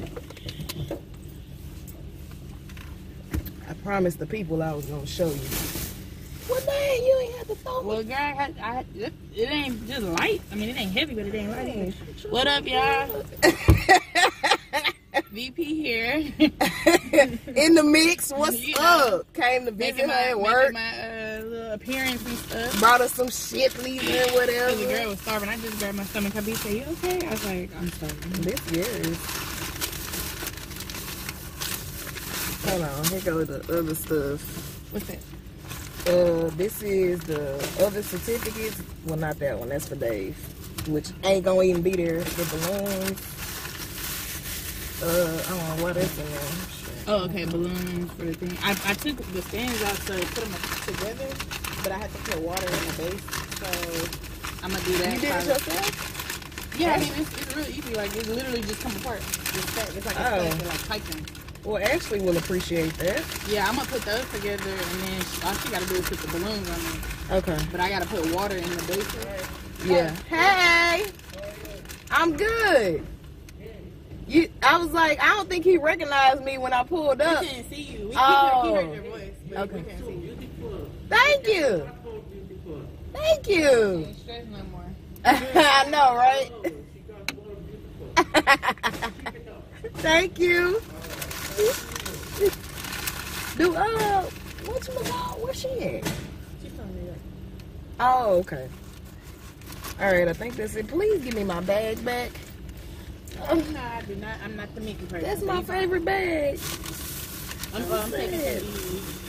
[SPEAKER 1] I promised the people I was gonna show you. Well, man, you ain't have to throw me.
[SPEAKER 3] Well, girl, I, I, it, it ain't just light. I mean, it ain't heavy, but it ain't light. What up, y'all? VP here.
[SPEAKER 1] In the mix, what's
[SPEAKER 3] You know,
[SPEAKER 1] up? Came to visit
[SPEAKER 3] making
[SPEAKER 1] her
[SPEAKER 3] my,
[SPEAKER 1] at work.
[SPEAKER 3] my uh, little appearance and stuff.
[SPEAKER 1] Brought us some shit, leaving and
[SPEAKER 3] Because the
[SPEAKER 1] whatever.
[SPEAKER 3] girl was starving. I just grabbed my stomach. I be say, you okay? I was like, I'm starving.
[SPEAKER 1] This yours. Hold on, here goes the other stuff.
[SPEAKER 3] What's that?
[SPEAKER 1] Uh, this is the other certificates. Well, not that one. That's for Dave, which ain't gonna even be there. The balloons. Uh, I don't know what that's in there.
[SPEAKER 3] Oh, okay, balloons for the thing. I, I took the stands out to put them together, but I had to put water in the base, so I'm gonna do that.
[SPEAKER 1] You did it yourself?
[SPEAKER 3] Yeah, I mean it's, it's really easy. Like it literally just come apart. It's, it's like a
[SPEAKER 1] Oh.
[SPEAKER 3] stack like piping.
[SPEAKER 1] Well, Ashley will appreciate that.
[SPEAKER 3] Yeah, I'm gonna put those together, and then she, all she gotta do is put the balloons on.
[SPEAKER 1] Okay.
[SPEAKER 3] But I gotta put water in the base.
[SPEAKER 1] Yeah. Hey, I'm good. You, I was like, I don't think he recognized me when I pulled
[SPEAKER 3] We
[SPEAKER 1] up.
[SPEAKER 3] couldn't see you. We
[SPEAKER 1] Oh.
[SPEAKER 3] we heard your voice, but
[SPEAKER 1] Okay.
[SPEAKER 3] we couldn't see you.
[SPEAKER 1] Thank you. Thank you.
[SPEAKER 3] You ain't stressed no more.
[SPEAKER 1] I know, right? Thank you. Do uh, what's my dog? Where's she at?
[SPEAKER 3] She told me.
[SPEAKER 1] Oh, okay. All right, I think that's it. Please give me my bag back. Oh,
[SPEAKER 3] No, I do not. I'm not the Mickey person.
[SPEAKER 1] that's my favorite bag.
[SPEAKER 3] I'm, I'm taking
[SPEAKER 1] Sad.
[SPEAKER 3] some of.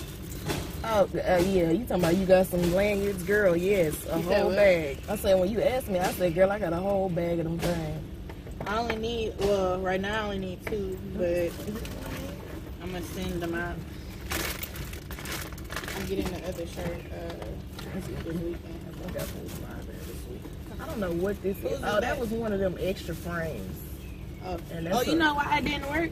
[SPEAKER 1] Oh, uh, yeah, you talking about you got some lanyards, girl? Yes, a
[SPEAKER 3] You
[SPEAKER 1] whole bag. I said when you asked me, I said, girl, I got a whole bag of them things.
[SPEAKER 3] I only need, well, right now I only need two, but I'm gonna send them out. I'm getting the other shirt uh, this weekend.
[SPEAKER 1] I got some of mine there this week. I don't know what this is. Oh, that? was one of them extra frames.
[SPEAKER 3] Oh, oh you know why it didn't work?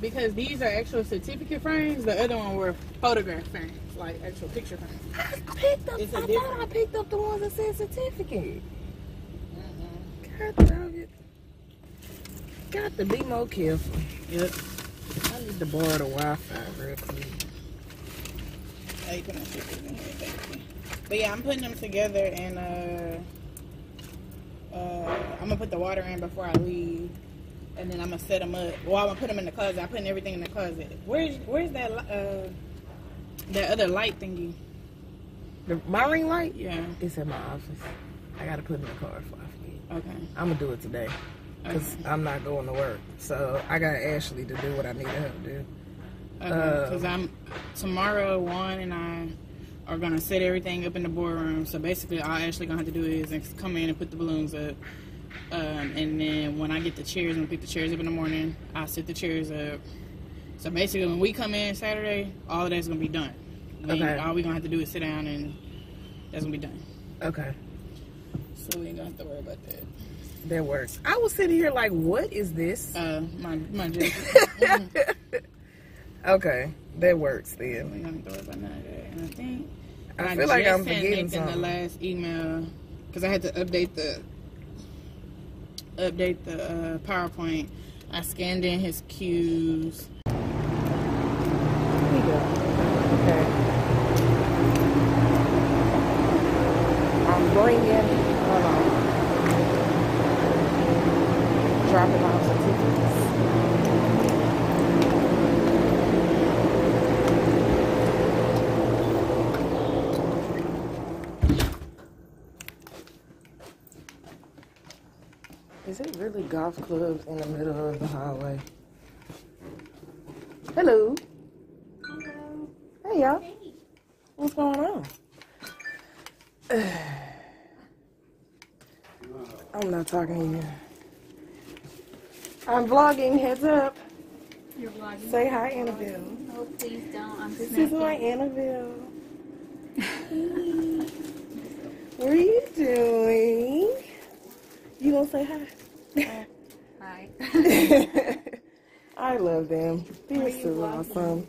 [SPEAKER 3] Because these are actual certificate frames. The other one were photograph frames, like actual picture frames.
[SPEAKER 1] I picked up.
[SPEAKER 3] It's a
[SPEAKER 1] I thought I picked up the ones that said certificate.
[SPEAKER 3] Mm-hmm.
[SPEAKER 1] God dog it. Got to be more careful.
[SPEAKER 3] Yep.
[SPEAKER 1] I need to borrow the Wi-Fi real quick.
[SPEAKER 3] Put my stickers in here, thank. But yeah, I'm putting them together and uh, uh, I'm gonna put the water in before I leave, and then I'm gonna set them up. Well, I'm gonna put them in the closet. I'm putting everything in the closet. Where's Where's that uh that other light thingy?
[SPEAKER 1] The my ring light.
[SPEAKER 3] Yeah.
[SPEAKER 1] It's in my office. I gotta put it in the car before I forget.
[SPEAKER 3] Okay.
[SPEAKER 1] I'm gonna do it today because
[SPEAKER 3] Okay.
[SPEAKER 1] I'm not going to work. So I got Ashley to do what I need her to do.
[SPEAKER 3] Because
[SPEAKER 1] Uh,
[SPEAKER 3] I'm tomorrow. Juan and I are gonna set everything up in the boardroom. So basically, all Ashley gonna have to do is come in and put the balloons up. Um, and then when I get the chairs and pick the chairs up in the morning, I set the chairs up. So basically, when we come in Saturday, all of that's gonna be done. We,
[SPEAKER 1] Okay.
[SPEAKER 3] All we gonna have to do is sit down and that's gonna be done.
[SPEAKER 1] Okay,
[SPEAKER 3] So we ain't gonna have to worry about that.
[SPEAKER 1] that works. I was sitting here like, what is this?
[SPEAKER 3] Uh, my my
[SPEAKER 1] Okay, that works
[SPEAKER 3] we
[SPEAKER 1] then.
[SPEAKER 3] ain't gonna have to worry about that. And I think
[SPEAKER 1] I feel like
[SPEAKER 3] just
[SPEAKER 1] I'm
[SPEAKER 3] sent
[SPEAKER 1] forgetting something.
[SPEAKER 3] the last email because I had to update the update the uh, PowerPoint. I scanned in his cues.
[SPEAKER 1] Okay. I'm bringing. Hold on. Dropping off certificates. Is it really golf clubs in the middle of the hallway? Hello. Hey y'all. What's going on? I'm not talking to you. I'm vlogging. Heads up.
[SPEAKER 5] You're vlogging.
[SPEAKER 1] Say hi, Annabelle.
[SPEAKER 5] Oh, please don't. I'm
[SPEAKER 1] This is my Annabelle. what are you doing? You gonna say hi?
[SPEAKER 5] Hi.
[SPEAKER 1] I love them. They're
[SPEAKER 5] Why are you
[SPEAKER 1] so awesome.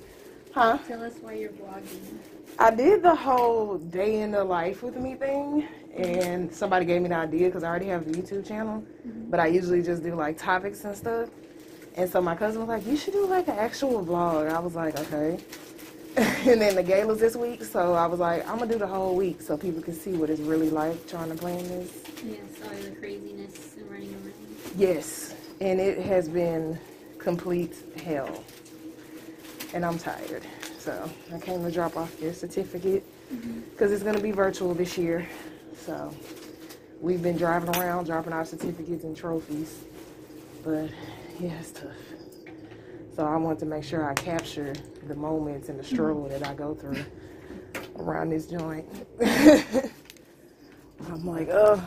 [SPEAKER 1] Huh?
[SPEAKER 5] Tell us why you're vlogging.
[SPEAKER 1] I did the whole day in the life with me thing, and somebody gave me the idea because I already have the YouTube channel, mm-hmm. but I usually just do like topics and stuff. And so my cousin was like, "You should do like an actual vlog." I was like, "Okay." and then the gala's this week, so I was like, "I'm gonna do the whole week so people can see what it's really like trying to plan this."
[SPEAKER 5] Yes, all the craziness and running around.
[SPEAKER 1] Yes, and it has been complete hell, and I'm tired. So I came to drop off their certificate mm-hmm. because it's gonna be virtual this year. So we've been driving around dropping our certificates and trophies, but yeah, it's tough. So I want to make sure I capture the moments and the mm-hmm. struggle that I go through around this joint. I'm like, oh,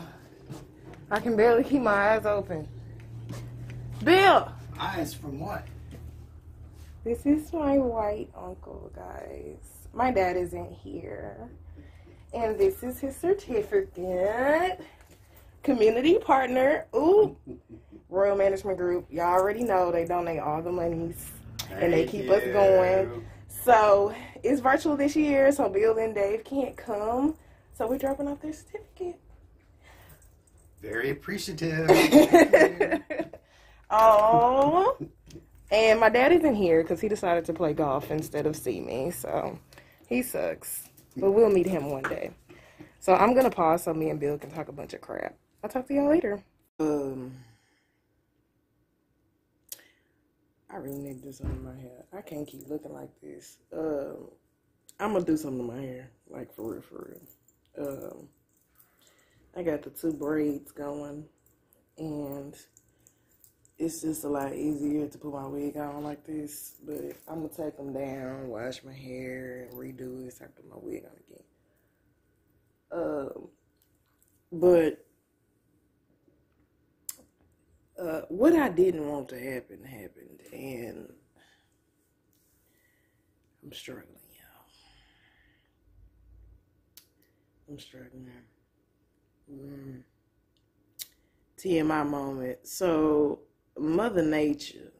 [SPEAKER 1] I can barely keep my eyes open. Bill,
[SPEAKER 6] Eyes from what?
[SPEAKER 1] this is my white uncle, guys. My dad isn't here. And this is his certificate. Community partner. Ooh. Royal Management Group. Y'all already know they donate all the monies. And they
[SPEAKER 6] Thank
[SPEAKER 1] keep us going. So it's virtual this year, so Bill and Dave can't come. So we're dropping off their certificate.
[SPEAKER 6] Very appreciative.
[SPEAKER 1] Oh. And my dad isn't here because he decided to play golf instead of see me. So he sucks. But we'll meet him one day. So I'm gonna pause so me and Bill can talk a bunch of crap. I'll talk to y'all later. Um I really need to do something to my hair. I can't keep looking like this. Um I'm gonna do something to my hair. Like for real, for real. Um I got the two braids going and it's just a lot easier to put my wig on like this. But I'm gonna take them down, wash my hair, and redo it so I put my wig on again. Um, but uh, what I didn't want to happen happened, and I'm struggling, y'all. I'm struggling. Mm. TMI moment. So, Mother Nature,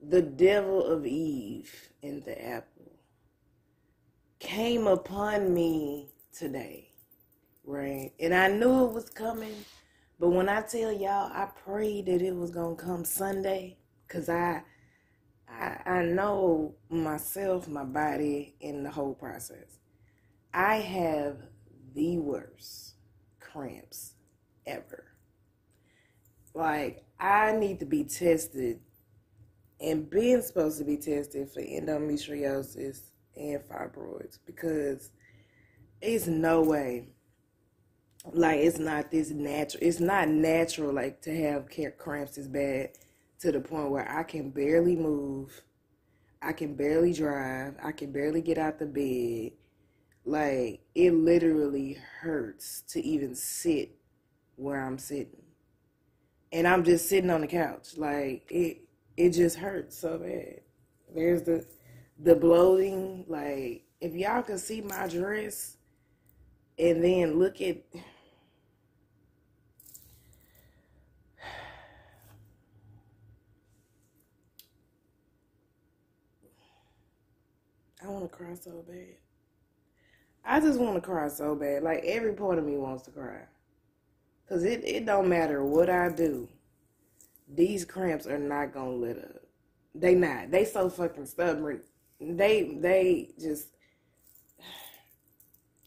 [SPEAKER 1] the devil of Eve in the apple, came upon me today, right? And I knew it was coming, but when I tell y'all, I prayed that it was gonna come Sunday, cause I, I, I know myself, my body, and the whole process. I have the worst cramps ever. Like, I need to be tested. And being supposed to be tested for endometriosis and fibroids because it's no way. Like it's not this natural it's not natural like to have cramps this bad to the point where i can barely move. I can barely drive. I can barely get out the bed. Like it literally hurts to even sit where i'm sitting and i'm just sitting on the couch like it it just hurts so bad there's the the bloating like if y'all could see my dress and then look at I want to cry so bad. I just want to cry so bad. Like every part of me wants to cry. Cause it, it don't matter what I do. These cramps are not gonna let up. They not. They so fucking stubborn. They they just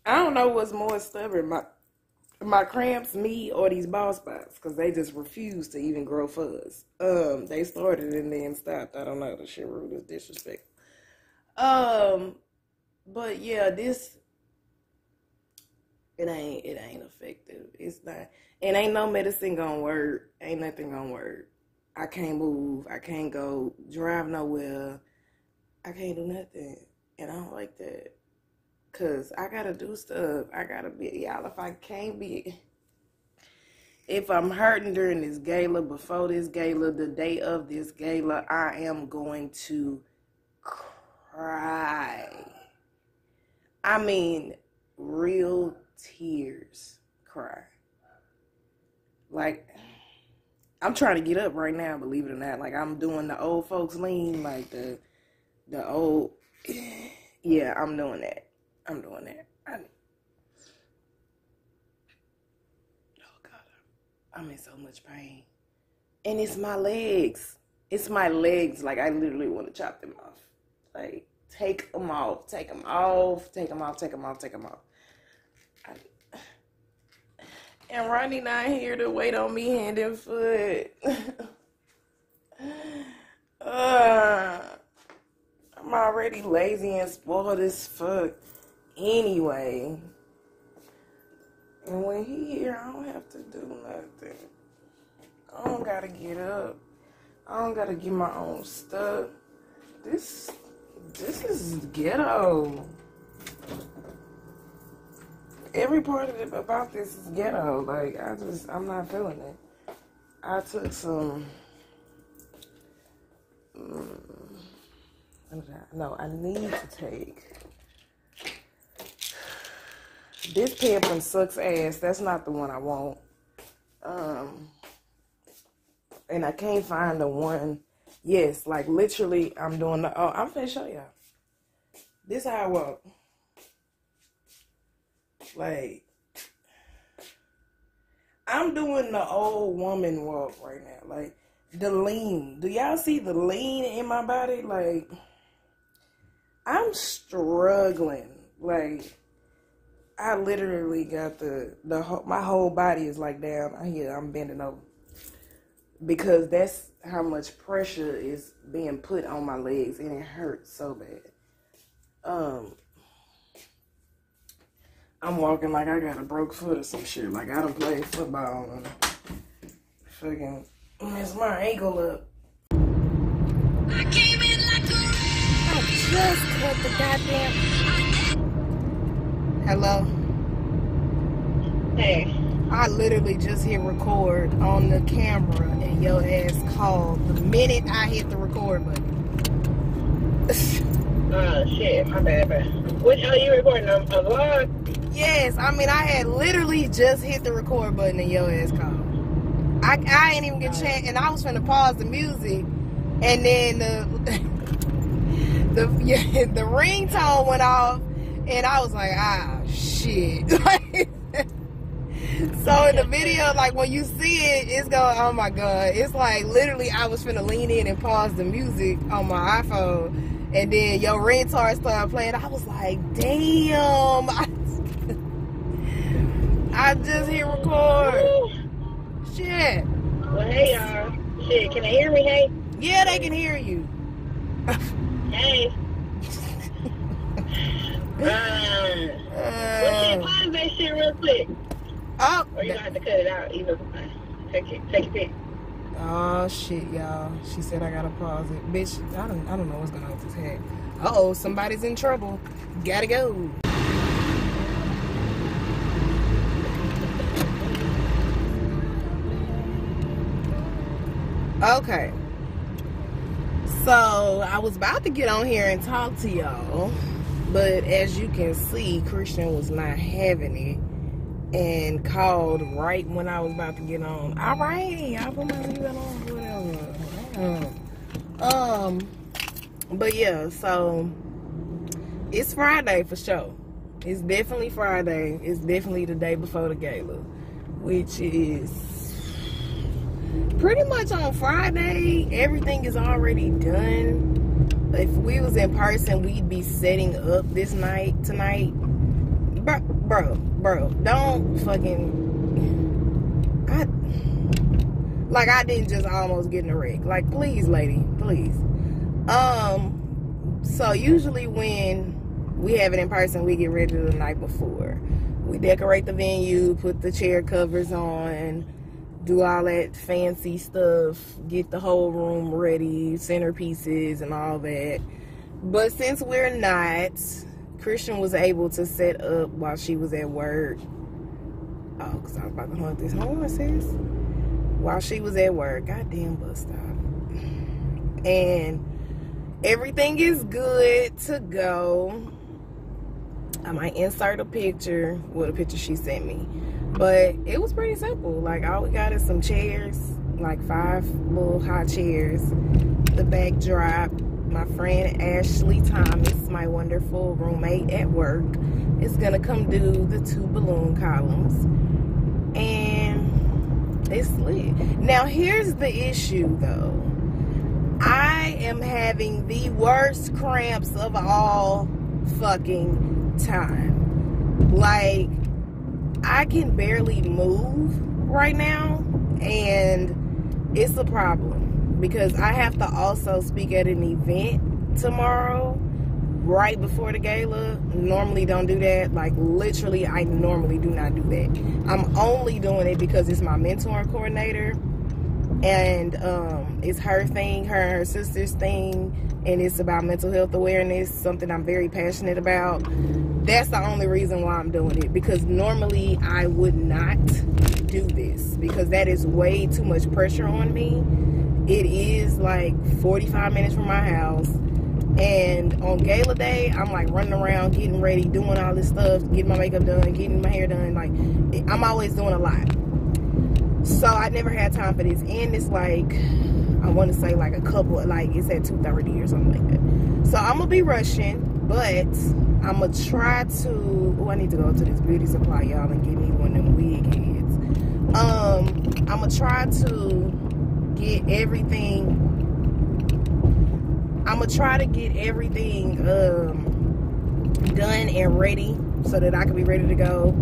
[SPEAKER 1] I don't know what's more stubborn, my my cramps, me, or these ball spots, because they just refuse to even grow fuzz. Um, they started and then stopped. I don't know. The shit rude is disrespect. Um, but yeah, this it ain't it ain't effective. It's not. It ain't no medicine gonna work. Ain't nothing gonna work. I can't move. I can't go drive nowhere. I can't do nothing, and I don't like that. Cause I gotta do stuff. I gotta be y'all. If I can't be, if I'm hurting during this gala, before this gala, the day of this gala, I am going to cry. I mean, real tears cry. Like, I'm trying to get up right now, believe it or not. Like, I'm doing the old folks lean, like the, the old, yeah, I'm doing that. I'm doing that. I, oh God, I'm in so much pain, and it's my legs. it's my legs. Like I literally want to chop them off. Like take them off, take them off, take them off, take them off, take them off. I, and Ronnie not here to wait on me hand and foot. uh, I'm already lazy and spoiled as fuck anyway. And when he here, I don't have to do nothing. I don't gotta get up. I don't gotta get my own stuff. This, this is ghetto. Every part of it about this is ghetto. Like I just, I'm not feeling it. I took some. Mm, no, I need to take. This Pepin sucks ass. That's not the one I want. Um, and I can't find the one. Yes, like literally, I'm doing the. Oh, I'm finna show y'all. This how I walk. Like, I'm doing the old woman walk right now. Like the lean. Do y'all see the lean in my body? Like, I'm struggling. Like, I literally got the the whole, my whole body is like down I here. I'm bending over because that's how much pressure is being put on my legs, and it hurts so bad. Um, I'm walking like I got a broke foot or some shit. Like I don't play football and fucking mess my ankle up. I came in like a I just cut the goddamn. Hello.
[SPEAKER 2] Hey.
[SPEAKER 1] I literally just hit record on the camera and your ass called the minute I hit the record button.
[SPEAKER 2] Oh shit, my bad, bad. Which oh, are you recording a, a vlog?
[SPEAKER 1] Yes, I mean I had literally just hit the record button and your ass called. I I ain't even get chance, and I was to pause the music, and then the the yeah, the ringtone went off, and I was like, ah shit. So in the video, like when you see it, it's going, oh my god. It's like literally I was finna lean in and pause the music on my iPhone. And then your ringtone started playing. I was like, damn. I, I just hit record. Shit.
[SPEAKER 2] Well, hey y'all. Shit, can they hear me? Hey.
[SPEAKER 1] Yeah, they can hear you.
[SPEAKER 2] Hey. um, shit,
[SPEAKER 1] Uh,
[SPEAKER 2] pause that shit real quick.
[SPEAKER 1] oh,
[SPEAKER 2] Or you gonna have to cut it out. Either way. Take it. Take a pic.
[SPEAKER 1] oh shit, y'all. She said I gotta pause it. Bitch, I don't I don't know what's going on with this head. Uh oh, somebody's in trouble. Gotta go. Okay. So I was about to get on here and talk to y'all, but as you can see, Christian was not having it and called right when I was about to get on. All right, I'll put my seatbelt on, whatever. Um, but yeah, so it's Friday for sure. It's definitely Friday. It's definitely the day before the gala, which is pretty much on Friday. Everything is already done. If we was in person, we'd be setting up this night tonight. Bro, bro, bro, don't fucking. I like I didn't just almost get in a wreck. Like, please, lady, please. Um, so usually when we have it in person, we get ready the night before. We decorate the venue, put the chair covers on, do all that fancy stuff, get the whole room ready, centerpieces and all that. But since we're not, Christian was able to set up while she was at work. Oh, because I was about to hunt this horn, sis. While she was at work. Goddamn bus stop. And everything is good to go. I might insert a picture with a picture she sent me. But it was pretty simple. Like all we got is some chairs, like five little high chairs. The backdrop. My friend Ashley Thomas, my wonderful roommate at work, is gonna come do the two balloon columns. And it's lit. Now here's the issue though. I am having the worst cramps of all fucking time. Like, I can barely move right now, and it's a problem because I have to also speak at an event tomorrow right before the gala. Normally don't do that. Like literally I normally do not do that. I'm only doing it because it's my mentor coordinator and um, it's her thing, her and her sister's thing, and it's about mental health awareness, something I'm very passionate about. That's the only reason why I'm doing it because normally I would not do this because that is way too much pressure on me. It is like 45 minutes from my house. And on gala day, I'm like running around, getting ready, doing all this stuff, getting my makeup done, getting my hair done. Like, I'm always doing a lot. So I never had time for this. And it's like, I want to say like a couple, like it's at 2.30 or something like that. So I'm going to be rushing, but I'm to try to, oh, I need to go to this beauty supply, y'all, and get me one of them wig heads. Um, I'm to try to get everything I'm gonna try to get everything um, done and ready so that I can be ready to go.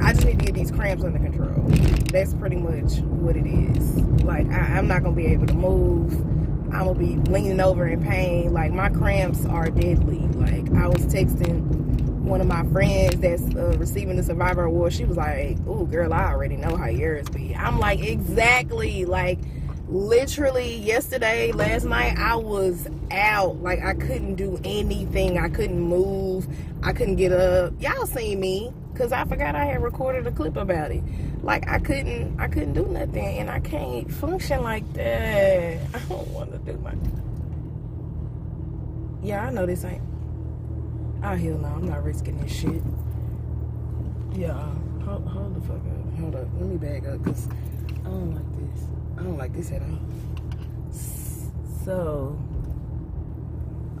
[SPEAKER 1] I just need to get these cramps under control. That's pretty much what it is. Like I, I'm not gonna be able to move. I'm gonna be leaning over in pain. Like my cramps are deadly. Like I was texting one of my friends that's uh, receiving the Survivor Award. She was like, "Oh, girl, I already know how yours be." I'm like, exactly. Like literally yesterday last night i was out like i couldn't do anything i couldn't move i couldn't get up y'all seen me because i forgot i had recorded a clip about it like i couldn't i couldn't do nothing and i can't function like that i don't want to do my yeah i know this ain't oh hell no i'm not risking this shit yeah hold, hold the fuck up hold up let me back up because i don't like this I don't like this at all. So,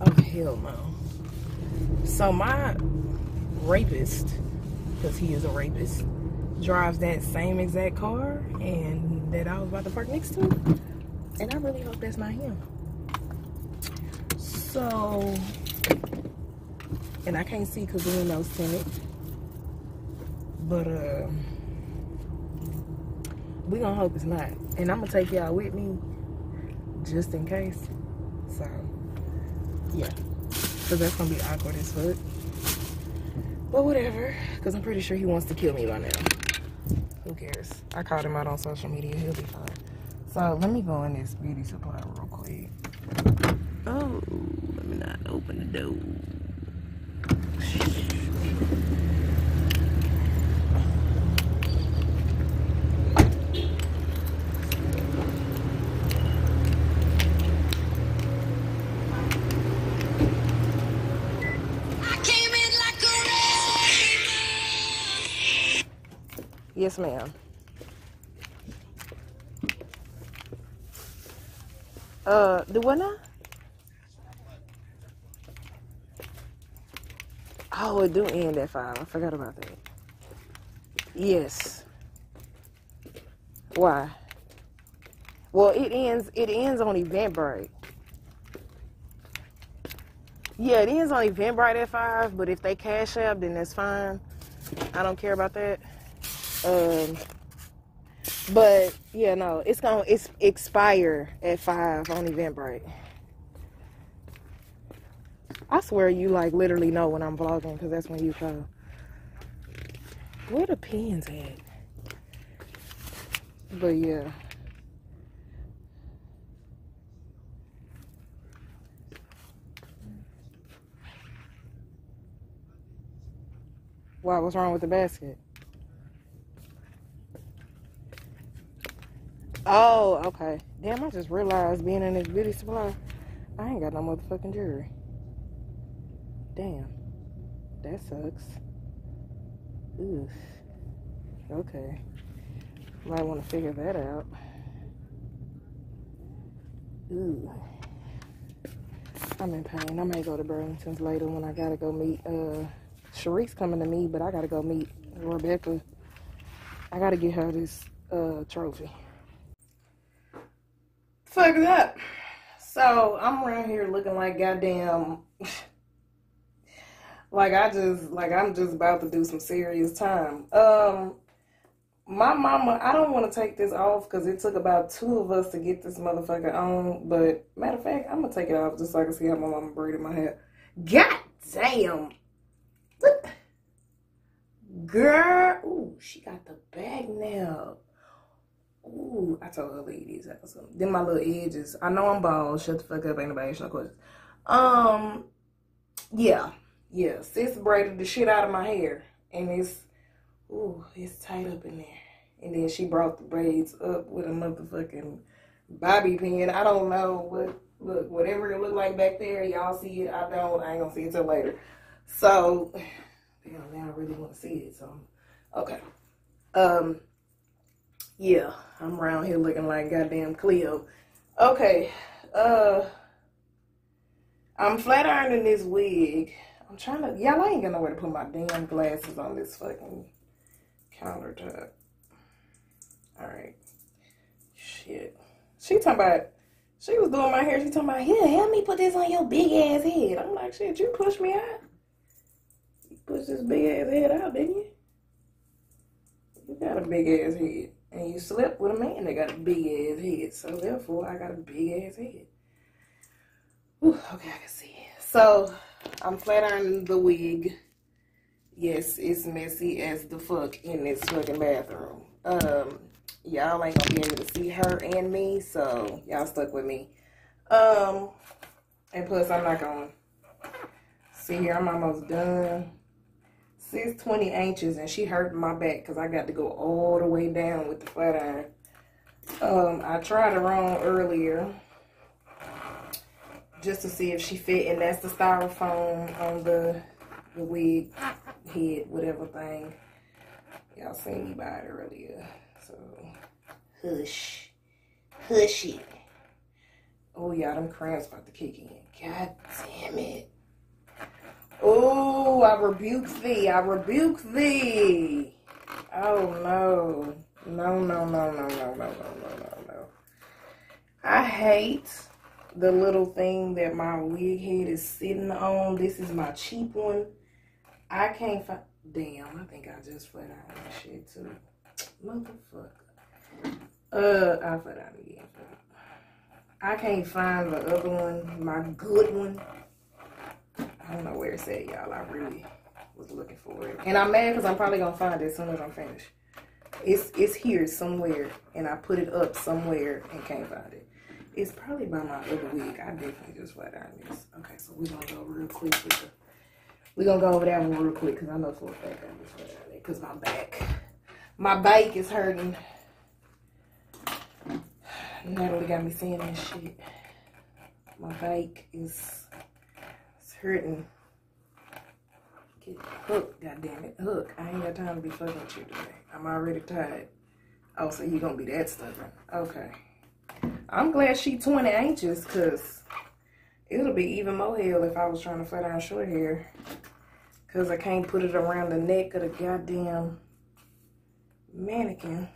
[SPEAKER 1] oh hell no. So my rapist, because he is a rapist, drives that same exact car and that I was about to park next to. And I really hope that's not him. So, and I can't see because ain't no Senate. But, uh, we gonna hope it's not. And I'm gonna take y'all with me just in case. So, yeah. Because that's gonna be awkward as fuck. But whatever. Because I'm pretty sure he wants to kill me by now. Who cares? I called him out on social media. He'll be fine. So, let me go in this beauty supply real quick. Oh, let me not open the door. Yes, ma'am. Uh, the now? Oh, it do end at five. I forgot about that. Yes. Why? Well, it ends. It ends on Eventbrite. Yeah, it ends on Eventbrite at five. But if they cash app, then that's fine. I don't care about that. Um, but yeah, no, it's gonna it's expire at five on Eventbrite. I swear you like literally know when I'm vlogging because that's when you call. Where the pins at? But yeah. Why? What's wrong with the basket? Oh, okay. Damn, I just realized being in this beauty supply, I ain't got no motherfucking jewelry. Damn. That sucks. Oof. Okay. Might want to figure that out. Ooh. I'm in pain. I may go to Burlington's later when I gotta go meet uh coming to me, but I gotta go meet Rebecca. I gotta get her this uh trophy. Fuck that. So I'm around here looking like goddamn, like I just like I'm just about to do some serious time. Um, my mama, I don't want to take this off because it took about two of us to get this motherfucker on. But matter of fact, I'm gonna take it off just so I can see how my mama braided my hair. God damn, look, girl, ooh, she got the bag now. Ooh, I told her ladies that was Then my little edges. I know I'm bald. Shut the fuck up. Ain't nobody asking no questions. Um, yeah, yeah. Sis braided the shit out of my hair, and it's ooh, it's tight up in there. And then she brought the braids up with a motherfucking bobby pin. I don't know what look whatever it looked like back there. Y'all see it? I don't. I ain't gonna see it till later. So, damn, now I really want to see it. So, okay. Um, yeah, I'm around here looking like goddamn Cleo. Okay, uh, I'm flat ironing this wig. I'm trying to, y'all, I ain't got nowhere to put my damn glasses on this fucking countertop. All right, shit. She talking about, she was doing my hair. She talking about, here, help me put this on your big ass head. I'm like, shit, you push me out. You push this big ass head out, didn't you? You got a big ass head. And you slept with a man that got a big ass head. So therefore, I got a big ass head. Okay, I can see. it. So I'm flat ironing the wig. Yes, it's messy as the fuck in this fucking bathroom. Um, y'all ain't gonna be able to see her and me, so y'all stuck with me. Um, and plus I'm not gonna see here. I'm almost done. 620 inches and she hurt my back because I got to go all the way down with the flat iron. Um, I tried her on earlier just to see if she fit and that's the styrofoam on the the wig head, whatever thing. Y'all seen me buy it earlier. So hush. Hush it. Oh yeah, them cramps about to kick in. God damn it. Oh, I rebuke thee. I rebuke thee. Oh no. No, no, no, no, no, no, no, no, no. I hate the little thing that my wig head is sitting on. This is my cheap one. I can't find. Damn, I think I just flat out that shit too. Motherfucker. Uh, I flat out again. I can't find the other one, my good one. I don't know where it's at, y'all. I really was looking for it. And I'm mad because I'm probably going to find it as soon as I'm finished. It's, it's here somewhere, and I put it up somewhere and can't find it. It's probably by my other wig. I definitely just flat iron this. Okay, so we're going to go real quick. We're going to go over that one real quick because I know for a fact I just flat iron it because my back... My back is hurting. Natalie got me saying that shit. My back is hurting. Get hook, goddamn it. Hook. I ain't got time to be fucking with you today. I'm already tired. Oh, so you gonna be that stubborn. Okay. I'm glad she 20 inches, cause it'll be even more hell if I was trying to flat iron short hair. Cause I can't put it around the neck of the goddamn mannequin.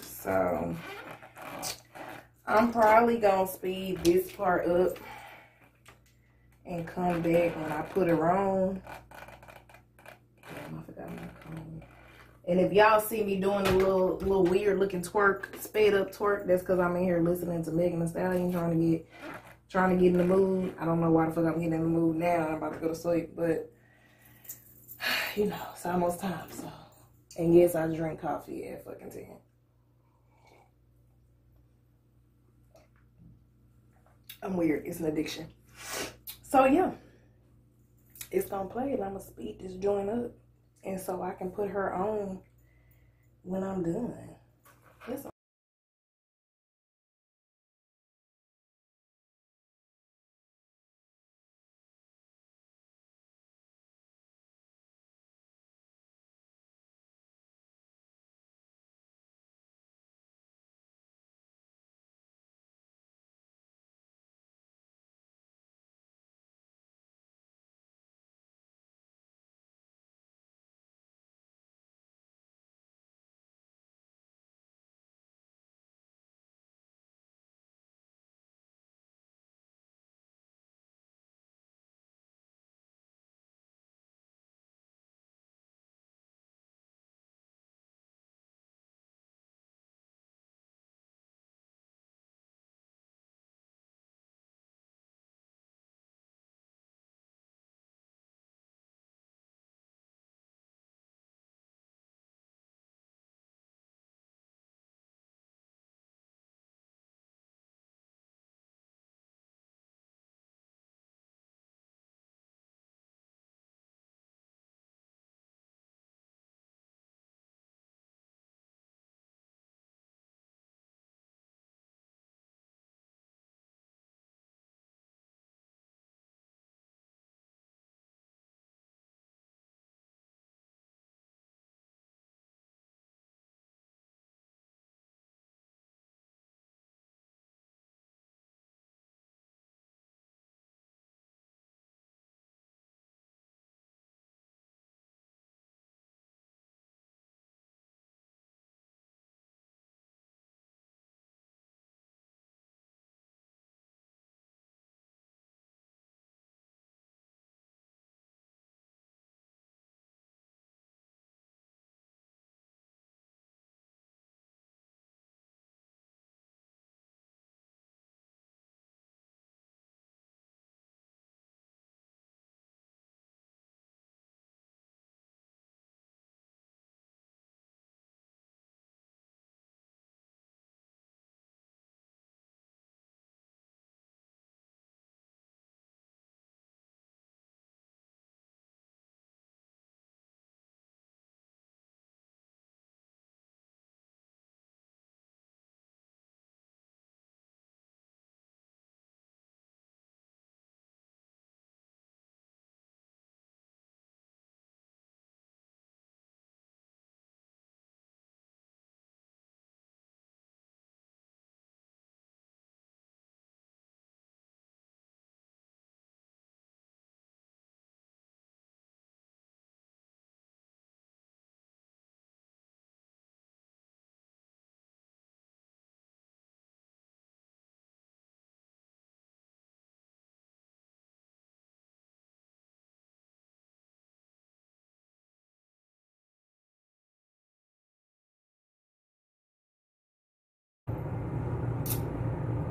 [SPEAKER 1] So I'm probably gonna speed this part up and come back when I put her on. Damn, I forgot my comb. And if y'all see me doing a little little weird looking twerk, sped up twerk, that's because I'm in here listening to Megan Thee Stallion trying to get trying to get in the mood. I don't know why the fuck I'm getting in the mood now. I'm about to go to sleep, but you know, it's almost time. So, and yes, I drink coffee at fucking ten. I'm weird. It's an addiction. So yeah, it's gonna play and I'm gonna speed this joint up, and so I can put her on when I'm done.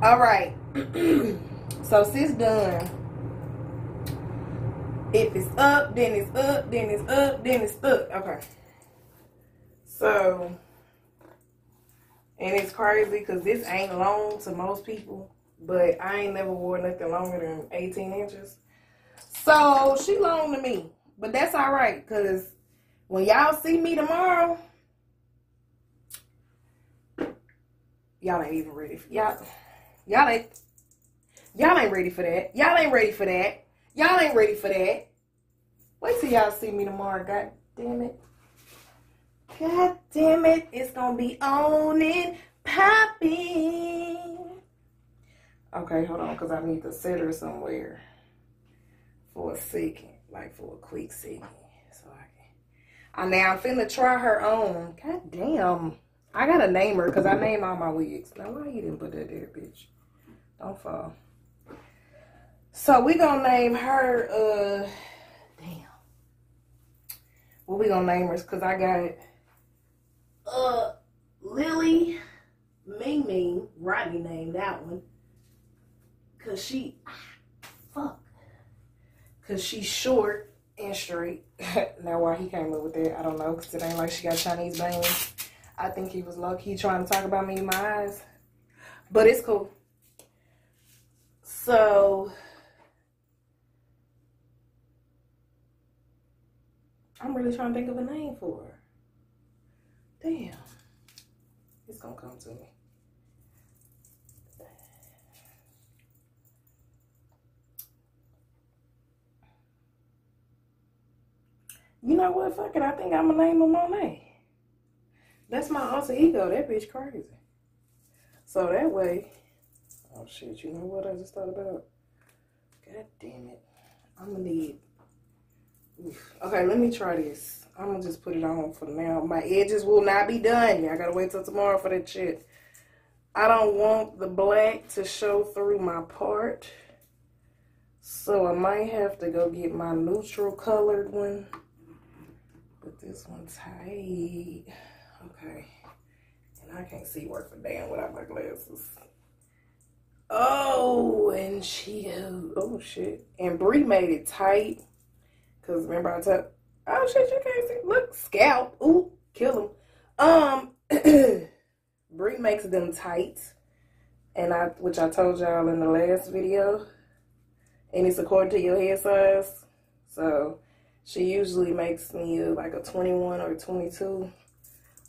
[SPEAKER 1] All right. so sis done. If it's up, then it's up, then it's up, then it's up. Okay. So, and it's crazy because this ain't long to most people, but I ain't never wore nothing longer than 18 inches. So she long to me, but that's all right because when y'all see me tomorrow, y'all ain't even ready. Y'all, y'all ain't, y'all ain't ready for that. Y'all ain't ready for that. Y'all ain't ready for that. Wait till y'all see me tomorrow. God damn it. God damn it. It's gonna be on and popping. Okay, hold on, because I need to set her somewhere for a second. Like for a quick second. So I can. I now I'm finna try her on. God damn. I gotta name her because I name all my wigs. Now why you didn't put that there, bitch? Don't fall. So we gonna name her uh damn. What we gonna name her? Cause I got uh Lily Ming Ming, Rodney named that one. Cause she fuck. Cause she's short and straight. now why he came up with that, I don't know, cause it ain't like she got Chinese bangs. I think he was lucky trying to talk about me in my eyes. But it's cool. So I'm really trying to think of a name for her. Damn. It's gonna come to me. You know what? Fuck it. I think I'm gonna name her Monet. That's my alter ego. That bitch crazy. So that way, oh shit, you know what I just thought about? God damn it. I'm gonna need. Oof. Okay, let me try this. I'm gonna just put it on for now. My edges will not be done. I gotta wait till tomorrow for that shit. I don't want the black to show through my part. So I might have to go get my neutral colored one. But this one's tight. Okay. And I can't see worth a damn without my glasses. Oh, and she, oh shit. And Brie made it tight. Cause remember I told, oh shit, you can't see. Look, scalp. Ooh, kill him. Um, Brie makes them tight. And I, which I told y'all in the last video. And it's according to your head size. So she usually makes me like a 21 or 22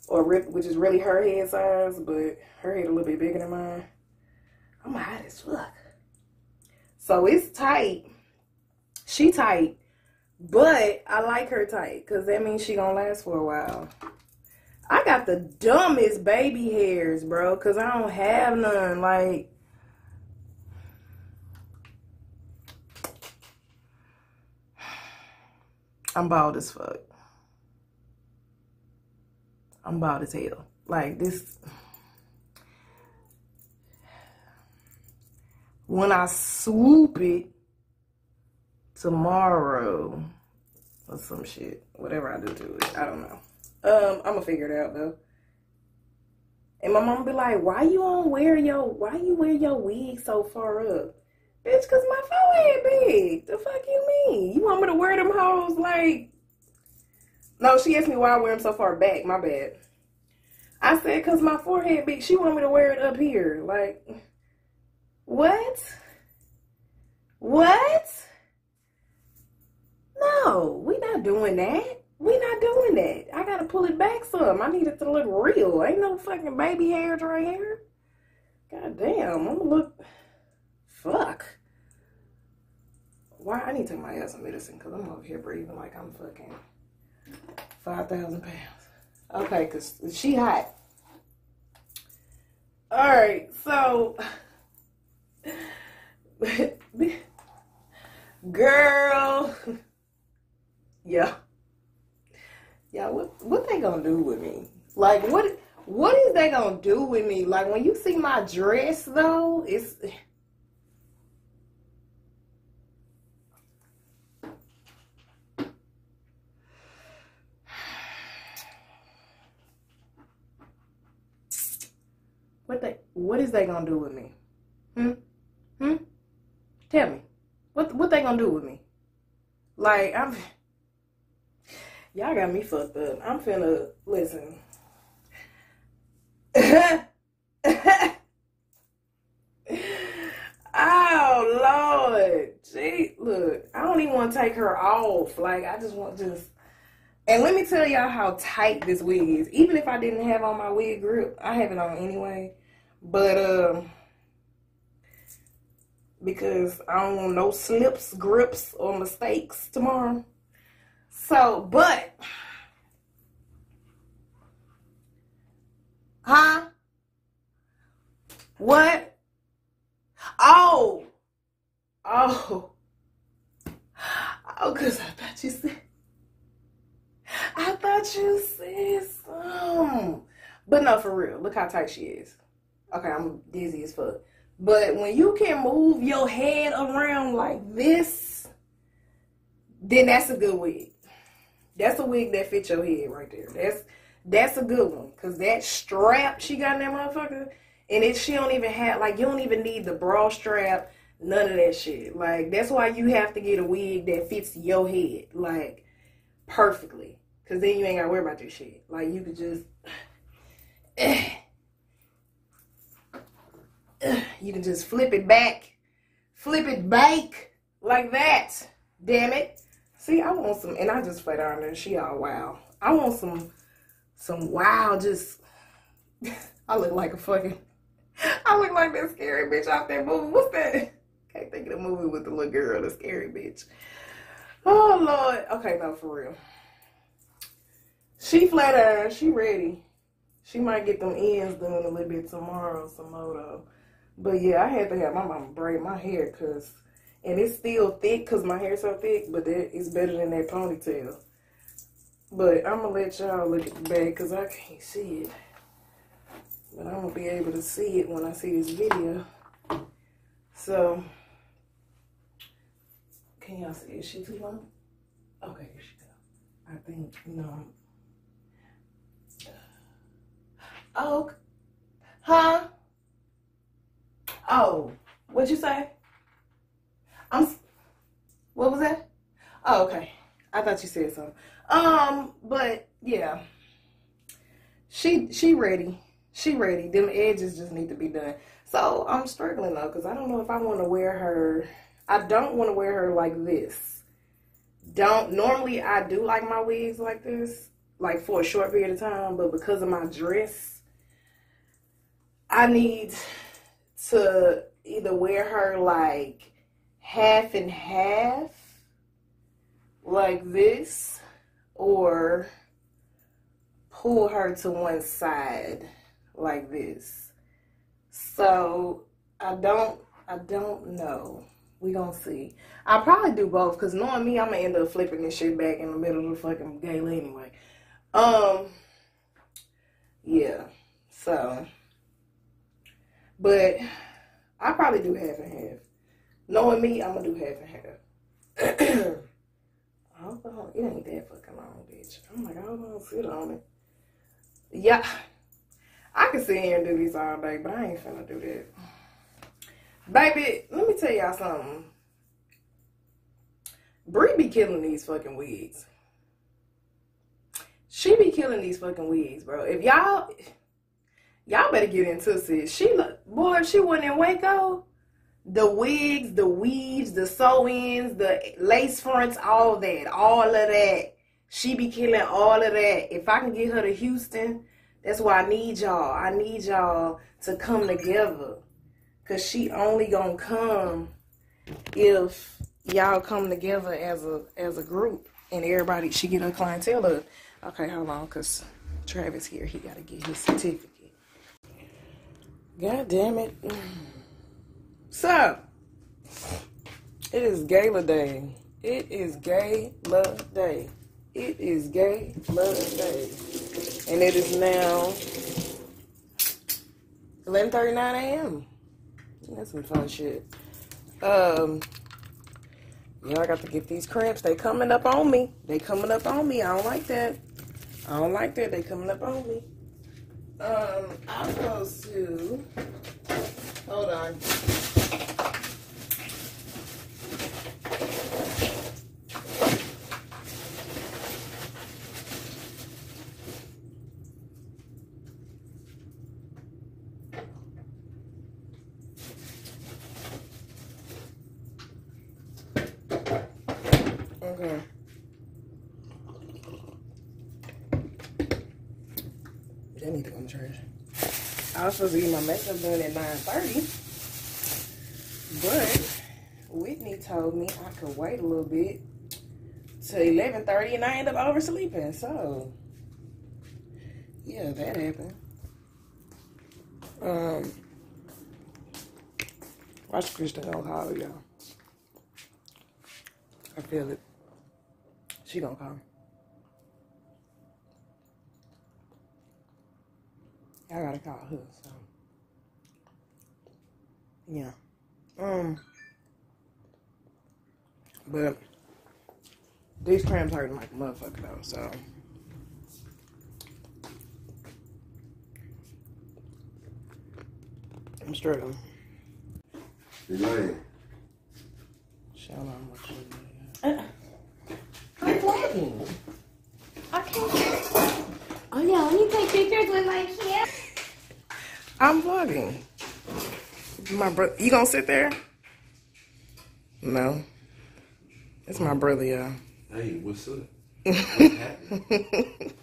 [SPEAKER 1] or which is really her head size, but her head a little bit bigger than mine. I'm hot as fuck. So it's tight. She tight, but I like her tight because that means she gonna last for a while. I got the dumbest baby hairs, bro, because I don't have none. Like, I'm bald as fuck. I'm bald as hell. Like this. When I swoop it tomorrow or some shit, whatever I do to it, I don't know. Um, I'm gonna figure it out though. And my mom be like, "Why you on wear your? Why you wear your wig so far up, bitch? Cause my forehead big. The fuck you mean? You want me to wear them hoes like?" No, she asked me why I wear them so far back. My bad. I said, cause my forehead big. She want me to wear it up here. Like, what? What? No, we not doing that. We not doing that. I gotta pull it back some. I need it to look real. Ain't no fucking baby hairs right here. God damn, I'm gonna look. Fuck. Why? I need to take my ass some medicine because I'm over here breathing like I'm fucking 5,000 pounds. Okay, because she hot. All right, so. Girl. Yeah. Yeah, what what they gonna do with me? Like what what is they gonna do with me? Like when you see my dress though, it's what they what is they gonna do with me? Hmm? Hmm? Tell me. What what they gonna do with me? Like I'm Y'all got me fucked up. I'm finna listen. oh Lord. Gee, look, I don't even want to take her off. Like I just want just and let me tell y'all how tight this wig is. Even if I didn't have on my wig grip, I have it on anyway. But um because I don't want no slips, grips, or mistakes tomorrow. So, but huh? What? Oh, oh, oh, cause I thought you said. I thought you said some. But no, for real. Look how tight she is. Okay, I'm dizzy as fuck. But when you can move your head around like this, then that's a good wig. That's a wig that fits your head right there. That's that's a good one. Cause that strap she got in that motherfucker, and it she don't even have like you don't even need the bra strap, none of that shit. Like that's why you have to get a wig that fits your head, like perfectly. Cause then you ain't gotta worry about this shit. Like you could just eh. you can just flip it back, flip it back like that. Damn it. See, I want some, and I just played her on. She all wow. I want some, some wow. Just, I look like a fucking, I look like that scary bitch off that movie. What's that? Can't think of the movie with the little girl, the scary bitch. Oh Lord. Okay, no, for real. She flat iron. She ready. She might get them ends done a little bit tomorrow, some more though. But yeah, I had to have my mama braid my hair because, and it's still thick because my hair's so thick, but that is better than that ponytail. But I'm going to let y'all look at the back because I can't see it. But I'm going to be able to see it when I see this video. So, can y'all see? Is she too long? Okay, here she go. I think, no. Oh, huh? Oh, what'd you say? I'm. What was that? Oh, okay. I thought you said something. Um, but yeah, she she ready. She ready. Them edges just need to be done. So I'm struggling though, cause I don't know if I want to wear her. I don't want to wear her like this. Don't normally I do like my wigs like this, like for a short period of time, but because of my dress, I need to either wear her like half and half, like this, or pull her to one side like this. So I don't, I don't know. We gonna see. I'll probably do both because knowing me, I'm gonna end up flipping this shit back in the middle of the fucking gala anyway. Um, yeah. So. But I probably do half and half. Knowing me, I'm gonna do half and half. Know. It ain't that fucking long, bitch. I'm like, I don't want to sit on it. Yeah. I can sit here and do these all day, but I ain't finna do that. Baby, let me tell y'all something. Brie be killing these fucking wigs. She be killing these fucking wigs, bro. If y'all y'all better get into it. She look, boy, if she wasn't in Waco, the wigs, the weaves, the sew-ins, the lace fronts, all that, all of that. She be killing all of that. If I can get her to Houston, that's why I need y'all. I need y'all to come together. Cause she only gonna come if y'all come together as a as a group and everybody she get her clientele up. Okay, hold on, cause Travis here, he gotta get his certificate. God damn it. So, it is gala day. It is Gay gala day. It is Gay gala day. And it is now 11.39 a.m. That's some fun shit. Um, yeah, I got to get these cramps. They coming up on me. They coming up on me. I don't like that. I don't like that. They coming up on me. Um, I'm supposed to. Hold on. Okay. They need to go in the trash. I was supposed to get my makeup done at 9.30. But Whitney told me I could wait a little bit to 11.30 and I end up oversleeping. So, yeah, that happened. Um, watch Kristen call y'all. I feel it. She gonna call. I gotta call her, yeah. Um but these cramps hurting like a motherfucker though, so I'm struggling.
[SPEAKER 4] Elaine,
[SPEAKER 1] Shout out my I'm vlogging.
[SPEAKER 5] I can't. Oh yeah, let me take pictures with my camera.
[SPEAKER 1] I'm vlogging. My brother, you gonna sit there? No. It's my brother, y'all.
[SPEAKER 7] Hey, what's up? What?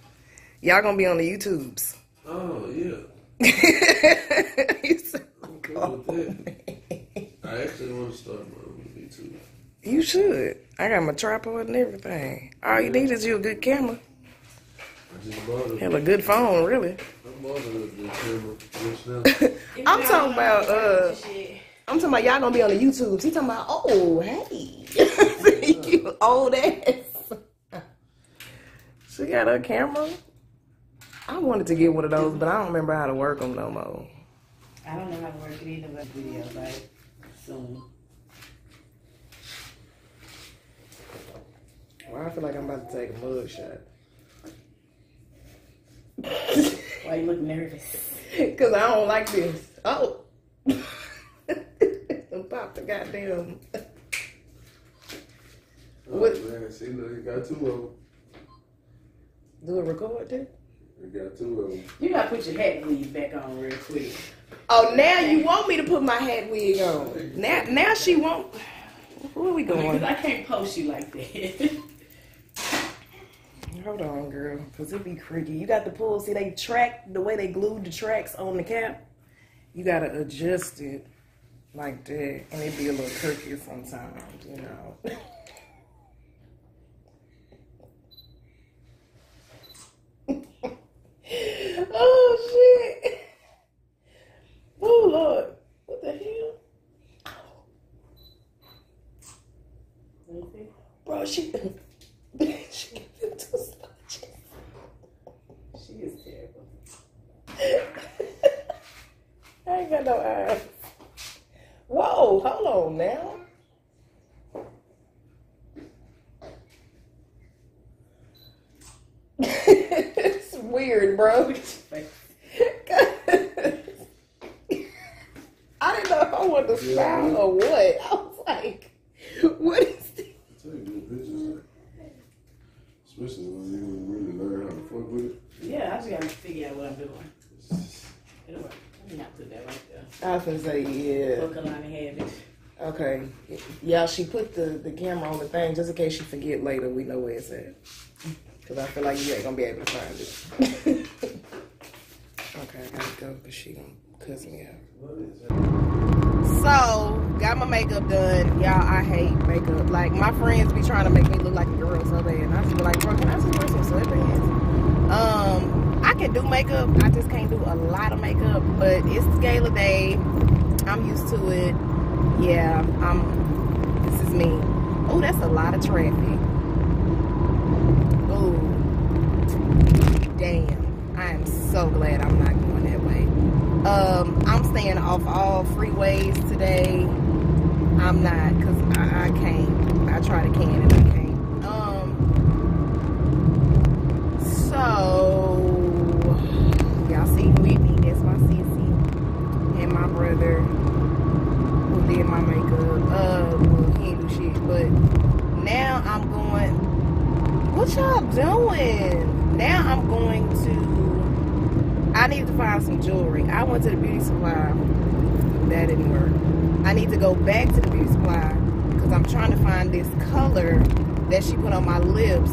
[SPEAKER 1] Y'all gonna be on the YouTubes.
[SPEAKER 7] Oh yeah,
[SPEAKER 1] You said,
[SPEAKER 7] I'm cool with that. I actually want to start my own YouTube.
[SPEAKER 1] you should. I got my tripod and everything. All you need is you a good camera.
[SPEAKER 7] I just a,
[SPEAKER 1] good phone, really.
[SPEAKER 7] I bought a good camera just now.
[SPEAKER 1] I'm talking about, uh, I'm talking about y'all gonna be on the YouTube. He talking about, oh, hey. you old ass. She got a camera. I wanted to get one of those, but I don't remember how to work them no more.
[SPEAKER 3] I don't know how to work it either, but video like soon.
[SPEAKER 1] Well, I feel like I'm about to take a mug shot.
[SPEAKER 3] Why you look nervous?
[SPEAKER 1] Cause I don't like this. Oh. Pop the goddamn.
[SPEAKER 7] Oh
[SPEAKER 1] What-
[SPEAKER 7] man, see, look, you got two of them.
[SPEAKER 1] Do a record too?
[SPEAKER 7] You got two of them.
[SPEAKER 3] You gotta put your hat weave back on real quick.
[SPEAKER 1] Oh, now you want me to put my hat wig on. Now, now she won't. Where we going?
[SPEAKER 3] Because
[SPEAKER 1] going?
[SPEAKER 3] I can't post you like that.
[SPEAKER 1] Hold on, girl, cause it be creaky. You got the pull. See, they track the way they glued the tracks on the cap. You gotta adjust it like that, and it'd be a little crooked sometimes, you know. oh shit! Oh lord, what the hell? Bro, she gave him two sponges.
[SPEAKER 3] she is terrible.
[SPEAKER 1] I ain't got no eyes. Whoa, hold on now. it's weird, bro. I didn't know if I wanted to smile or what. I was like, what is this?
[SPEAKER 7] Take good pictures. Especially when you really learn how to fuck with it.
[SPEAKER 3] Yeah, I just gotta figure out what I'm doing. It'll work. Let not put that right there.
[SPEAKER 1] I was gonna say, yeah.
[SPEAKER 3] Look along and have it.
[SPEAKER 1] Okay. Yeah, she put the, the camera on the thing just in case she forget later. We know where it's at. Because I feel like you ain't going to be able to find it. okay, I got to go because she going to cuss me out.
[SPEAKER 7] What is that?
[SPEAKER 1] So, got my makeup done. Y'all, I hate makeup. Like, my friends be trying to make me look like a girl so bad. And I just be like, bro, can I just wear some sweatpants? Um, I can do makeup. I just can't do a lot of makeup. But it's gala day. I'm used to it. Yeah, I'm. This is me. Oh, that's a lot of traffic. Oh, damn. I am so glad I'm not going that way. Um, I'm staying off all freeways today. I'm not, cause I, I can't. I try to can and I can't. Um, so brother who did my makeup. Uh, well, he ain't do shit, but now I'm going. What y'all doing? Now I'm going to. I need to find some jewelry. I went to the beauty supply. That didn't work. I need to go back to the beauty supply because I'm trying to find this color that she put on my lips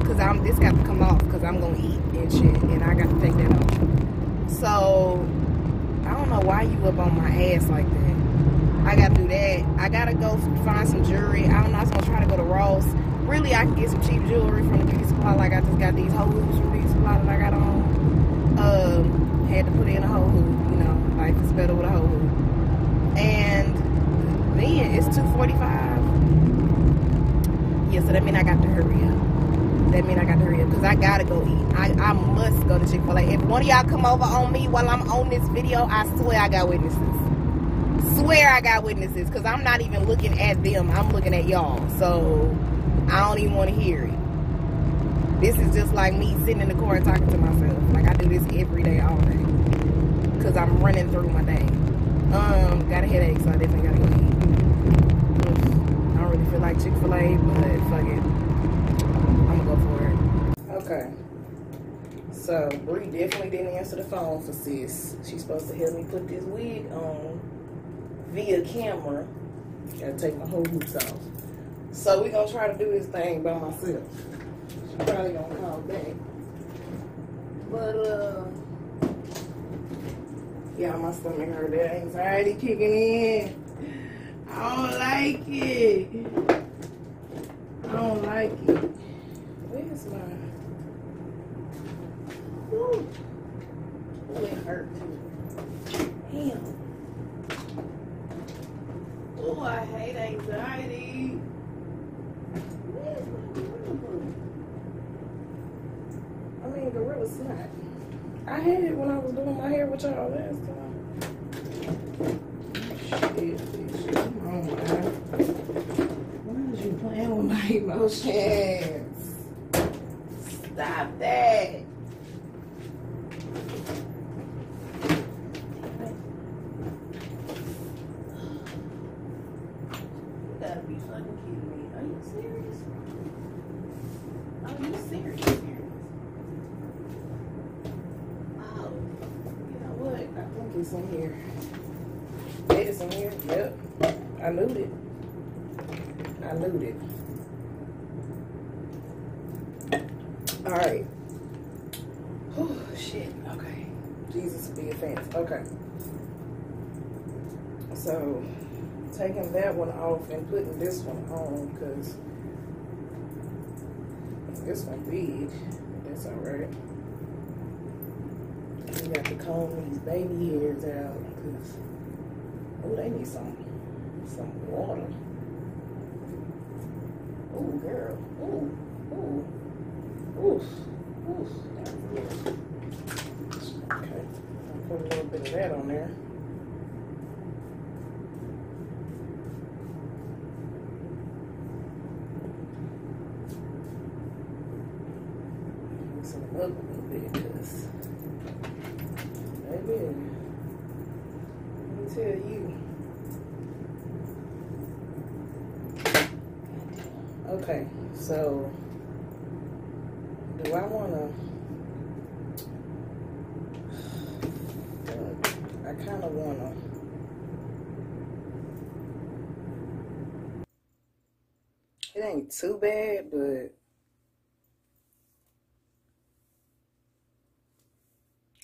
[SPEAKER 1] because I'm this got to come off because I'm gonna eat and shit and I got to take that off. So don't know why you up on my ass like that. I gotta do that. I gotta go find some jewelry. I don't know. I was gonna try to go to Ross. Really, I can get some cheap jewelry from the beauty supply. Like I just got these whole hoops from beauty supply that I got on. Um, had to put in a whole hoop. You know, life is better with a whole hoop. And then it's two forty-five. Yeah, so that means I got to hurry up. That means I got to hurry up because I gotta go eat. I, I must go to Chick Fil A. If one of y'all come over on me while I'm on this video, I swear I got witnesses swear I got witnesses because I'm not even looking at them. I'm looking at y'all. So I don't even want to hear it. This is just like me sitting in the car talking to myself. Like I do this every day, all day. Because I'm running through my day. Um, got a headache, so I definitely gotta go eat. I don't really feel like Chick-fil-A, but fuck it. I'm gonna go for it. Okay. So Bree definitely didn't answer the phone for sis. She's supposed to help me put this wig on via camera. Gotta take my whole hoops off. So we're gonna try to do this thing by myself. She probably gonna call back. But uh yeah, my stomach hurt. That anxiety kicking in. I don't like it. I don't like it. Where's my Ooh. Ooh, it hurt too. Damn. Oh, I hate anxiety. Where's my gorilla? I mean, gorilla snot. I had it when I was doing my hair with y'all last time. Shit, bitch. Come on, man. Why is you playing with my emotions? Stop that. You gotta be fucking kidding me. Are Oh, you serious? Are you serious? Oh, you know what? I think it's in here. It is in here. Yep. I it. I it. All right. Oh shit. Okay. Jesus be a fan. Okay. So taking that one off and putting this one on because this one big. That's all right. You got to comb these baby hairs out because oh, they need some some water. Oh, girl. Ooh, ooh, oof, oof. Okay, I'll put a little bit of that on there. Mix them up a little bit because, baby, let me tell you. Okay, so do I want to? I kind of want to. It ain't too bad, but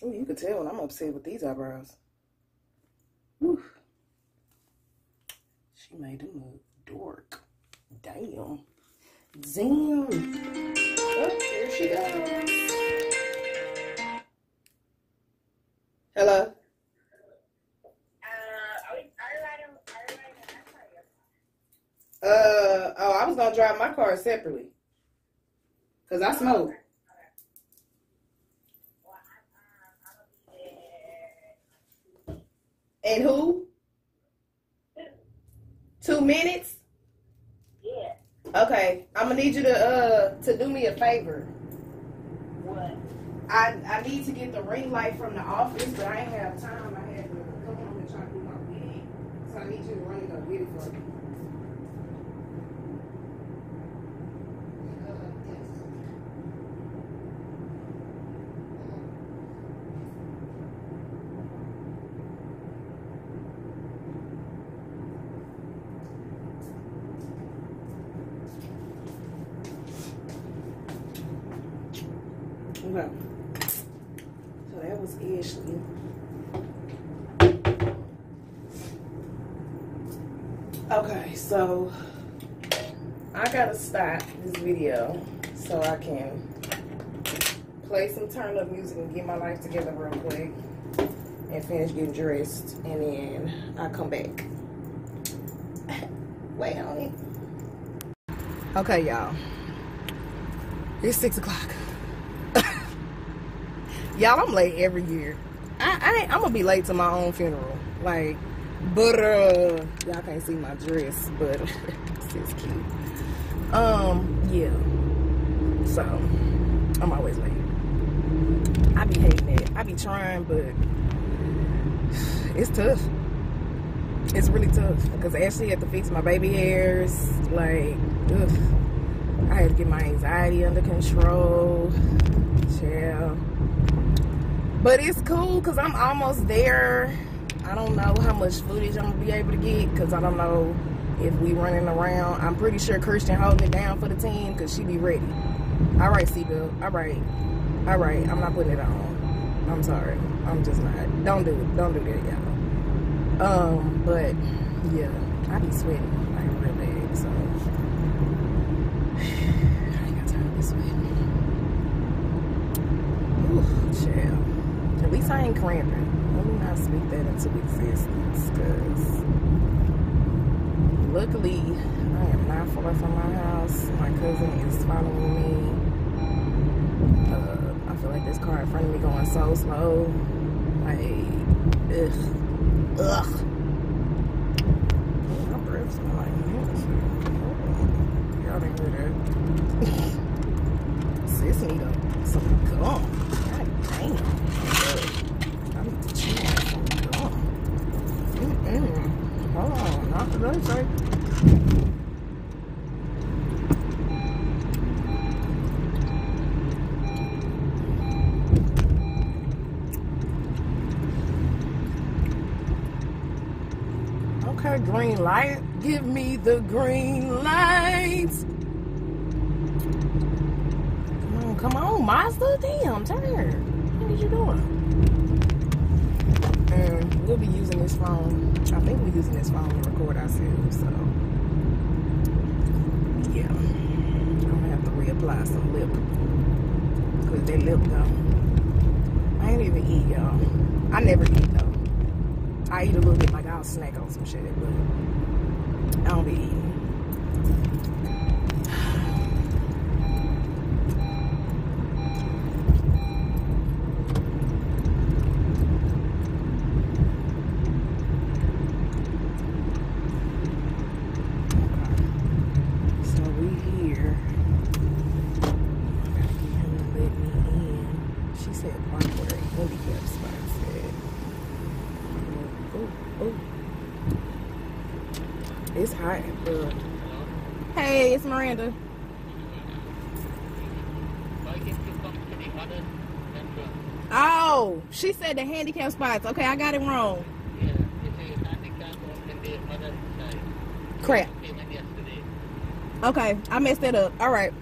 [SPEAKER 1] Ooh, you can tell when I'm upset with these eyebrows. Whew. She made them look dork. Damn. Damn. Oh, here she goes. Hello. Uh oh, I was gonna drive my car separately. Cause I smoke. And who? Two minutes?
[SPEAKER 2] Yeah.
[SPEAKER 1] Okay. I'm gonna need you to uh to do me a favor.
[SPEAKER 2] What?
[SPEAKER 1] I I need to get the ring light from the office, but I ain't have time. I had to come home and try to do my wig. So I need you to run and go get it for me. Okay. So that was Ashley. Okay, so I gotta stop this video so I can play some turn up music and get my life together real quick and finish getting dressed and then I come back. Wait on it. Okay, y'all. It's six o'clock. y'all, I'm late every year. I, I I'm gonna be late to my own funeral. Like, but uh, y'all can't see my dress, but it's cute. Um, yeah. So I'm always late. I be hating it. I be trying, but it's tough. It's really tough because Ashley had to fix my baby hairs. Like, ugh. I had to get my anxiety under control. Yeah. But it's cool because I'm almost there. I don't know how much footage I'm gonna be able to get because I don't know if we running around. I'm pretty sure Christian holding it down for the team because she be ready. All right, Seabell. All right. All right. I'm not putting it on. I'm sorry. I'm just not. Don't do it. Don't do that, y'all. Um, but yeah, I be sweating like real bad, so I ain't got time to be sweating. Ooh, child. At least I ain't cramping. Let me not speak that into existence, cause luckily I am not far from my house. My cousin is following me. Feel like this car in front of me going so slow. Like, ugh. Ugh. My breath smell like medicine. Oh, Y'all didn't hear that. Sis need a, some gum. God damn. I need to chew on some gum. Mm-mm. Hold on. Not today, say. Okay, Give me the green lights. Come on, come on, Mazda. Damn, turn. What are you doing? And we'll be using this phone. I think we're using this phone to record ourselves. So, yeah. I'm gonna have to reapply some lip. Because that lip gone. I ain't even eat, y'all. I never eat, though. I eat a little bit, like I'll snack on some shit, but I don't be eating. Okay. So we here. I gotta get him to let me in. She said park where a handicap spot said. Oh, oh. It's hot. Uh, hey, it's Maranda. Oh, she said the handicap spots. Okay, I got it wrong. Crap. Okay, I messed that up. All right.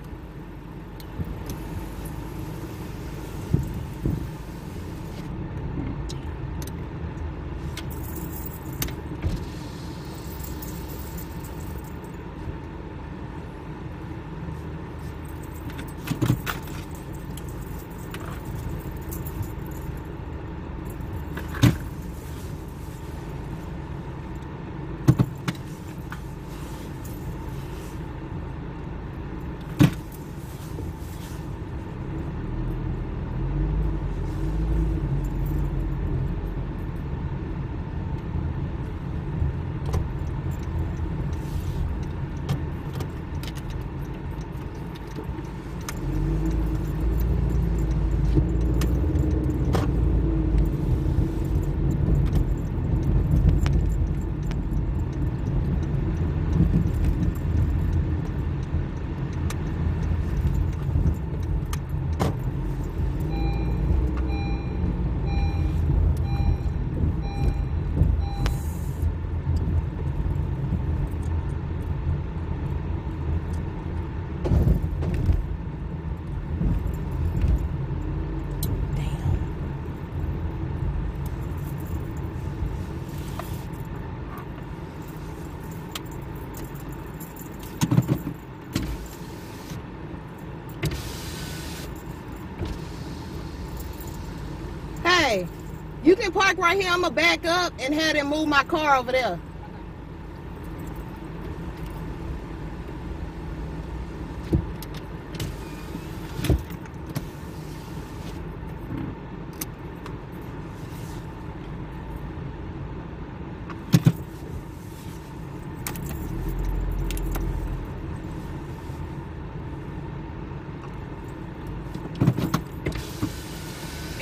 [SPEAKER 1] Right here. I'm gonna back up and have them move my car over there.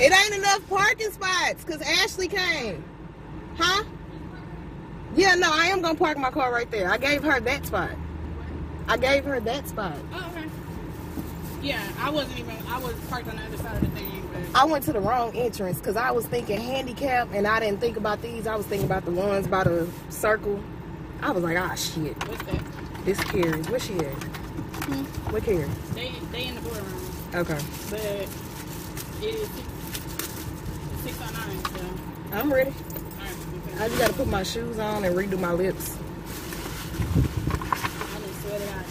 [SPEAKER 1] It ain't enough parking spots because Ashley came. Huh? Yeah, no, I am gonna park my car right there. I gave her that spot. I gave her that spot.
[SPEAKER 3] Oh, okay. Yeah, I wasn't even. I was parked on the other side of the thing, but
[SPEAKER 1] I went to the wrong entrance because I was thinking handicap and I didn't think about these. I was thinking about the ones by the circle. I was like, ah, shit.
[SPEAKER 3] what's that?
[SPEAKER 1] This Carrie's. Where she at?
[SPEAKER 3] Hmm.
[SPEAKER 1] What Carrie?
[SPEAKER 3] They they in the boardroom,
[SPEAKER 1] Okay.
[SPEAKER 3] but it is six oh nine. So,
[SPEAKER 1] I'm ready.
[SPEAKER 3] all right, okay.
[SPEAKER 1] I just gotta put my shoes on and redo my lips.
[SPEAKER 3] I just sweat it out.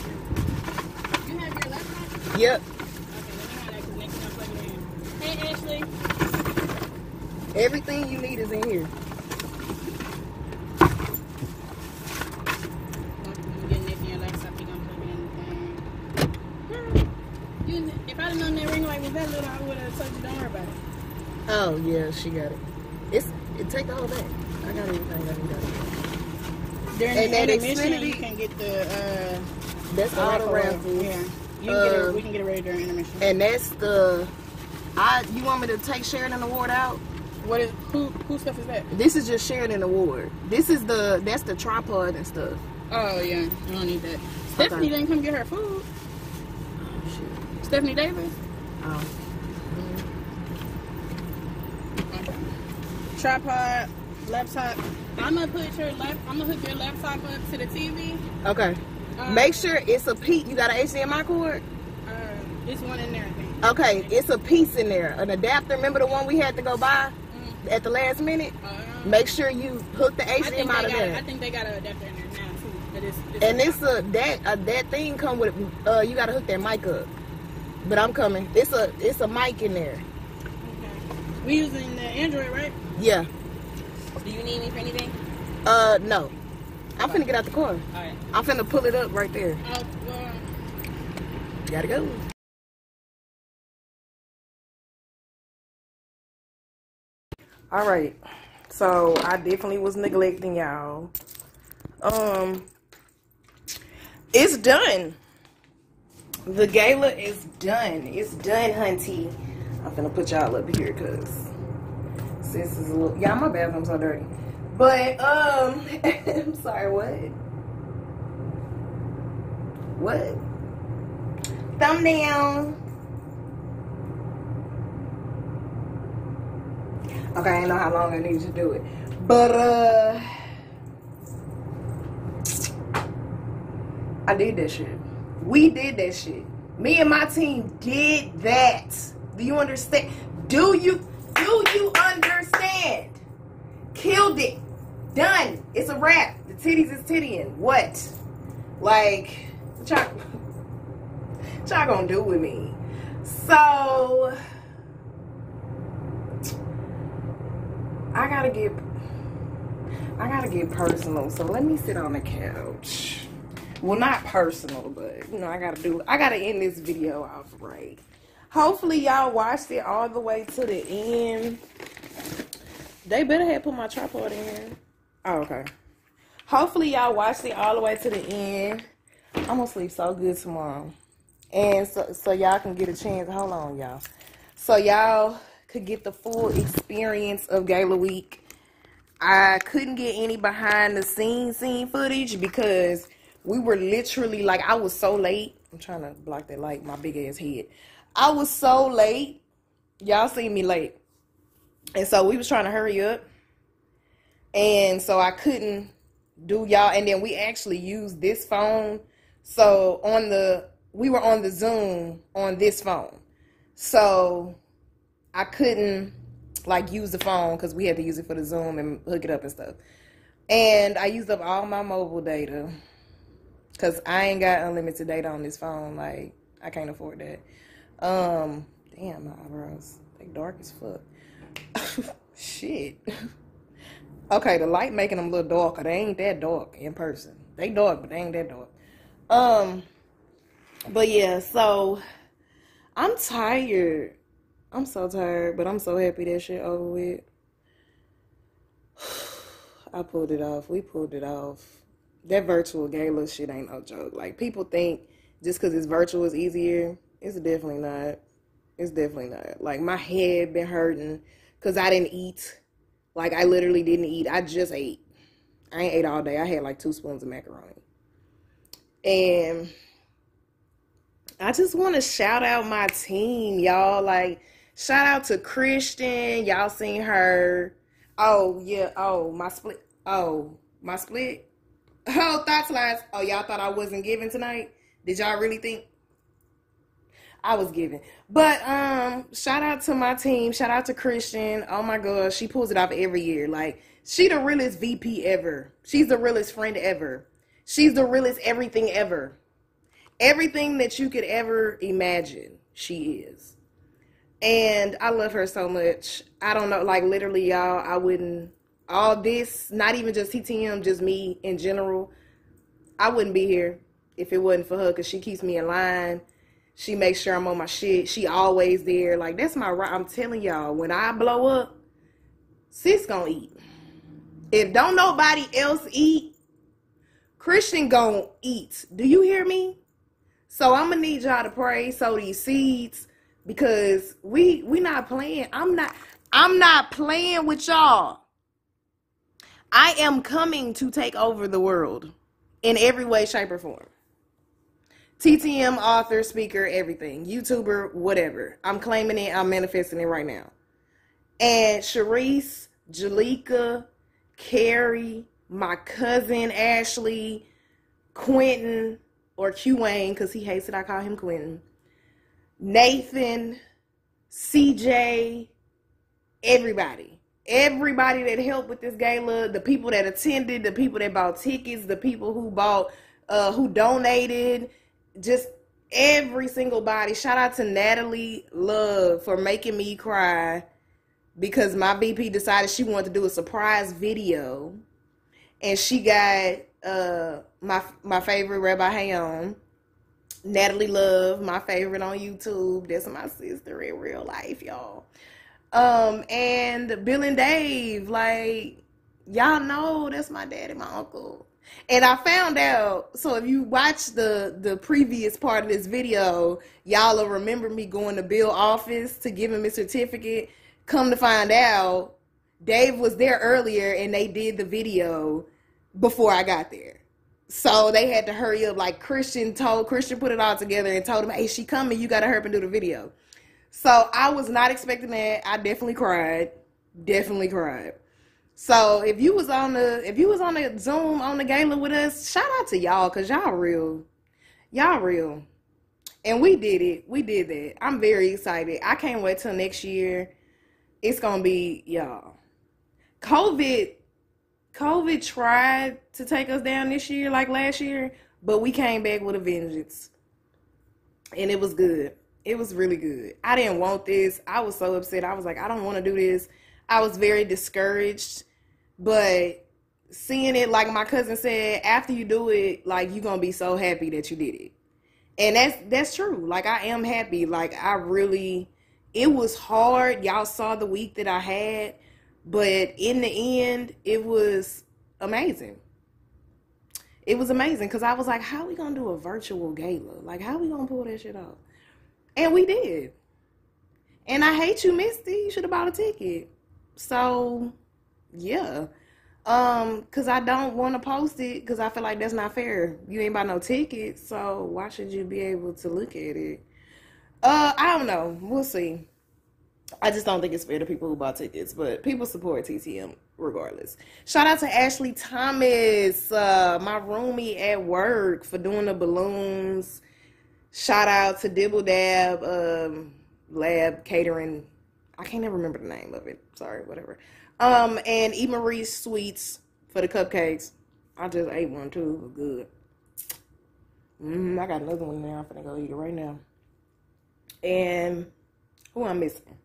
[SPEAKER 3] You have your laptop?
[SPEAKER 1] Yep.
[SPEAKER 3] Okay, let me have that next time I plug it in. Hey, Ashley.
[SPEAKER 1] Everything you need is in here.
[SPEAKER 3] I'm getting this in your laptop. You gonna plug it in the thing. You, if I'd have known that ring was that little, I would have told you don't worry about it.
[SPEAKER 1] Oh yeah, she got it. It's it take the whole bag. I got everything I need out it.
[SPEAKER 3] During
[SPEAKER 1] And
[SPEAKER 3] the
[SPEAKER 1] that
[SPEAKER 3] intermission,
[SPEAKER 1] Xfinity-
[SPEAKER 3] you can get the uh,
[SPEAKER 1] That's
[SPEAKER 3] the
[SPEAKER 1] all the
[SPEAKER 3] raffle.
[SPEAKER 1] raffles.
[SPEAKER 3] Yeah, you can get it,
[SPEAKER 1] Um,
[SPEAKER 3] we can get it ready during intermission.
[SPEAKER 1] And that's the I you want me to take Sheridan Award out?
[SPEAKER 3] What is who who stuff is that?
[SPEAKER 1] This is just Sheridan Award. This is the that's the tripod and stuff.
[SPEAKER 3] Oh yeah, you don't need that. Stephanie didn't come get her food.
[SPEAKER 1] Oh shit.
[SPEAKER 3] Stephanie Davis.
[SPEAKER 1] Oh.
[SPEAKER 3] Tripod, laptop. I'm gonna put your lap. I'm gonna hook your laptop up to the TV.
[SPEAKER 1] Okay.
[SPEAKER 3] Uh,
[SPEAKER 1] Make sure it's a piece. You got an HDMI cord?
[SPEAKER 3] Uh, there's one in there.
[SPEAKER 1] Okay, it's a piece in there. An adapter. Remember the one we had to go buy
[SPEAKER 3] Mm.
[SPEAKER 1] at the last minute?
[SPEAKER 3] Uh,
[SPEAKER 1] Make sure you hook the
[SPEAKER 3] I think, they
[SPEAKER 1] HDMI
[SPEAKER 3] got,
[SPEAKER 1] to
[SPEAKER 3] I think they got an adapter in there now too. But it's, it's
[SPEAKER 1] And it's a that uh, that thing come with uh you gotta hook that mic up. But I'm coming. It's a it's a mic in there.
[SPEAKER 3] Okay. We using the Android, right?
[SPEAKER 1] Yeah.
[SPEAKER 3] Do you need me for anything?
[SPEAKER 1] Uh no. I'm finna get out the car.
[SPEAKER 3] All right.
[SPEAKER 1] I'm finna pull it up right there.
[SPEAKER 3] Oh, well,
[SPEAKER 1] Gotta go. All right. So I definitely was neglecting y'all. Um, it's done. The gala is done. It's done, hunty. I'm gonna put y'all up here because sis is a little. Yeah, my bathroom's so dirty. But um, I'm sorry. What? What? Thumbnail. Okay, I don't know how long I need to do it. But uh I did that shit. We did that shit. Me and my team did that. Do you understand? Do you do you understand? Killed it. Done. It's a wrap. The titties is tittying. What? Like what y'all, gonna do with me? So I gotta get I gotta get personal. So let me sit on the couch. Well, not personal, but you know, I gotta do. I gotta end this video off right. Hopefully, y'all watched it all the way to the end. They better have put my tripod in. Oh, okay. Hopefully, y'all watched it all the way to the end. I'm gonna sleep so good tomorrow, and so so y'all can get a chance. Hold on, y'all. So y'all could get the full experience of Gala Week. I couldn't get any behind the scenes scene footage because we were literally like I was so late. I'm trying to block that light, my big ass head. I was so late. Y'all seen me late. And so we was trying to hurry up. And so I couldn't do y'all and then we actually used this phone. So on the we were on the Zoom on this phone. So I couldn't like use the phone because we had to use it for the Zoom and hook it up and stuff. And I used up all my mobile data because I ain't got unlimited data on this phone. Like I can't afford that. Um, damn, my eyebrows they dark as fuck. Shit. okay, the light making them a little darker. They ain't that dark in person. They dark, but they ain't that dark. Um, but yeah, so I'm tired. I'm so tired, but I'm so happy that shit over with. I pulled it off. We pulled it off. That virtual gala shit ain't no joke. Like people think just because it's virtual is easier. It's definitely not. It's definitely not. Like my head been hurting because I didn't eat. Like I literally didn't eat. I just ate. I ain't ate all day. I had like two spoons of macaroni. And I just want to shout out my team, y'all. Like, shout out to Christian. Y'all seen her. Oh, yeah. Oh, my split. Oh, my split. Oh, thoughts last. Oh, y'all thought I wasn't giving tonight? Did y'all really think I was giving? But um, shout out to my team. Shout out to Christian. Oh my god, she pulls it off every year. Like she the realest VP ever. She's the realest friend ever. She's the realest everything ever. Everything that you could ever imagine, she is. And I love her so much. I don't know, like literally, y'all, I wouldn't all this, not even just TTM, just me in general, I wouldn't be here if it wasn't for her because she keeps me in line. She makes sure I'm on my shit. She always there. Like that's my right. I'm telling y'all, when I blow up, sis gonna eat. If don't nobody else eat, Christian gonna eat. Do you hear me? So I'm gonna need y'all to pray sow these seeds because we we not playing. I'm not I'm not playing with y'all. I am coming to take over the world in every way, shape, or form. TTM, author, speaker, everything, YouTuber, whatever. I'm claiming it. I'm manifesting it right now. And Sharice, Jalika, Carrie, my cousin Ashley, Quentin, or Q Wayne, because he hates that I call him Quentin, Nathan, CJ, everybody. Everybody that helped with this gala, the people that attended, the people that bought tickets, the people who bought, uh, who donated, just every single body. Shout out to Natalie Love for making me cry because my VP decided she wanted to do a surprise video, and she got uh my my favorite Rabbi Hayon, Natalie Love, my favorite on YouTube. That's my sister in real life, y'all. Um, and Bill and Dave, like y'all know that's my daddy, my uncle. And I found out, so if you watch the the previous part of this video, y'all will remember me going to Bill office to give him his certificate. Come to find out, Dave was there earlier and they did the video before I got there. So they had to hurry up. Like Christian told Christian put it all together and told him, "Hey, she coming. You got to hurry up and do the video." So I was not expecting that. I definitely cried. Definitely cried. So if you was on the if you was on the Zoom on the gala with us, shout out to y'all because y'all real. Y'all real. And we did it. We did that. I'm very excited. I can't wait till next year. It's gonna be y'all. COVID COVID tried to take us down this year like last year, but we came back with a vengeance. And it was good. It was really good. I didn't want this. I was so upset. I was like, I don't want to do this. I was very discouraged, but seeing it like my cousin said, after you do it, like you're to be so happy that you did it. And that's that's true. Like I am happy. Like I really it was hard. Y'all saw the week that I had, but in the end, it was amazing. It was amazing because I was like, how are we gonna do a virtual gala? Like, how are we gonna pull that shit off? And we did. And I hate you, Misty. You should have bought a ticket. So, yeah. Um, cause I don't want to post it because I feel like that's not fair. You ain't buy no tickets, so why should you be able to look at it? Uh, I don't know. We'll see. I just don't think it's fair to people who buy tickets, but people support TTM regardless. Shout out to Ashley Thomas, uh, my roomie at work, for doing the balloons. Shout out to Dibble Dab um, Lab Catering. I can't ever remember the name of it. Sorry, whatever. Um, and E. Marie's Sweets for the cupcakes. I just ate one too. Good. Mm, I got another one now. I'm go eat it right now. And who I'm missing?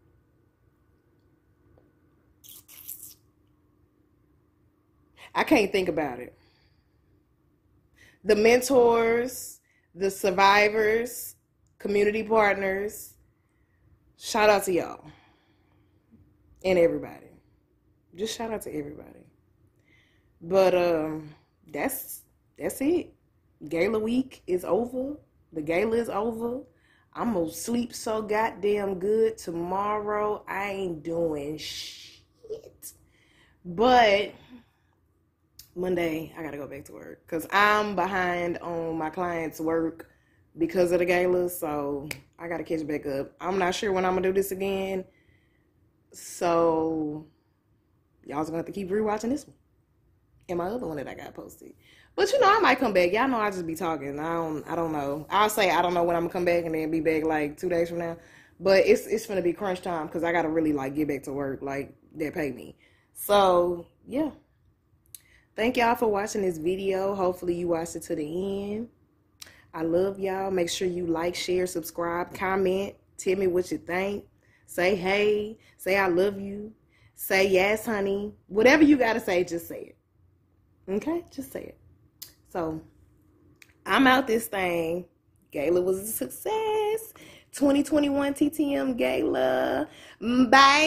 [SPEAKER 1] I can't think about it. The mentors, the survivors, community partners, shout out to y'all and everybody. Just shout out to everybody. But um that's that's it. Gala week is over. The gala is over. I'm gonna sleep so goddamn good tomorrow. I ain't doing shit. But Monday, I gotta go back to work because I'm behind on my clients' work because of the gala. So I gotta catch back up. I'm not sure when I'm gonna do this again. So y'all's gonna have to keep rewatching this one and my other one that I got posted. But you know, I might come back. Y'all know I just be talking. I don't. I don't know. I'll say I don't know when I'm gonna come back and then be back like two days from now. But it's it's gonna be crunch time because I gotta really like get back to work. Like they pay me. So yeah. Thank y'all for watching this video. Hopefully you watched it to the end. I love y'all. Make sure you like, share, subscribe, comment. Tell me what you think. Say hey. Say I love you. Say yes, honey. Whatever you gotta say, just say it. Okay? Just say it. So I'm out this thing. Gala was a success. 2021 TTM Gala. Bye.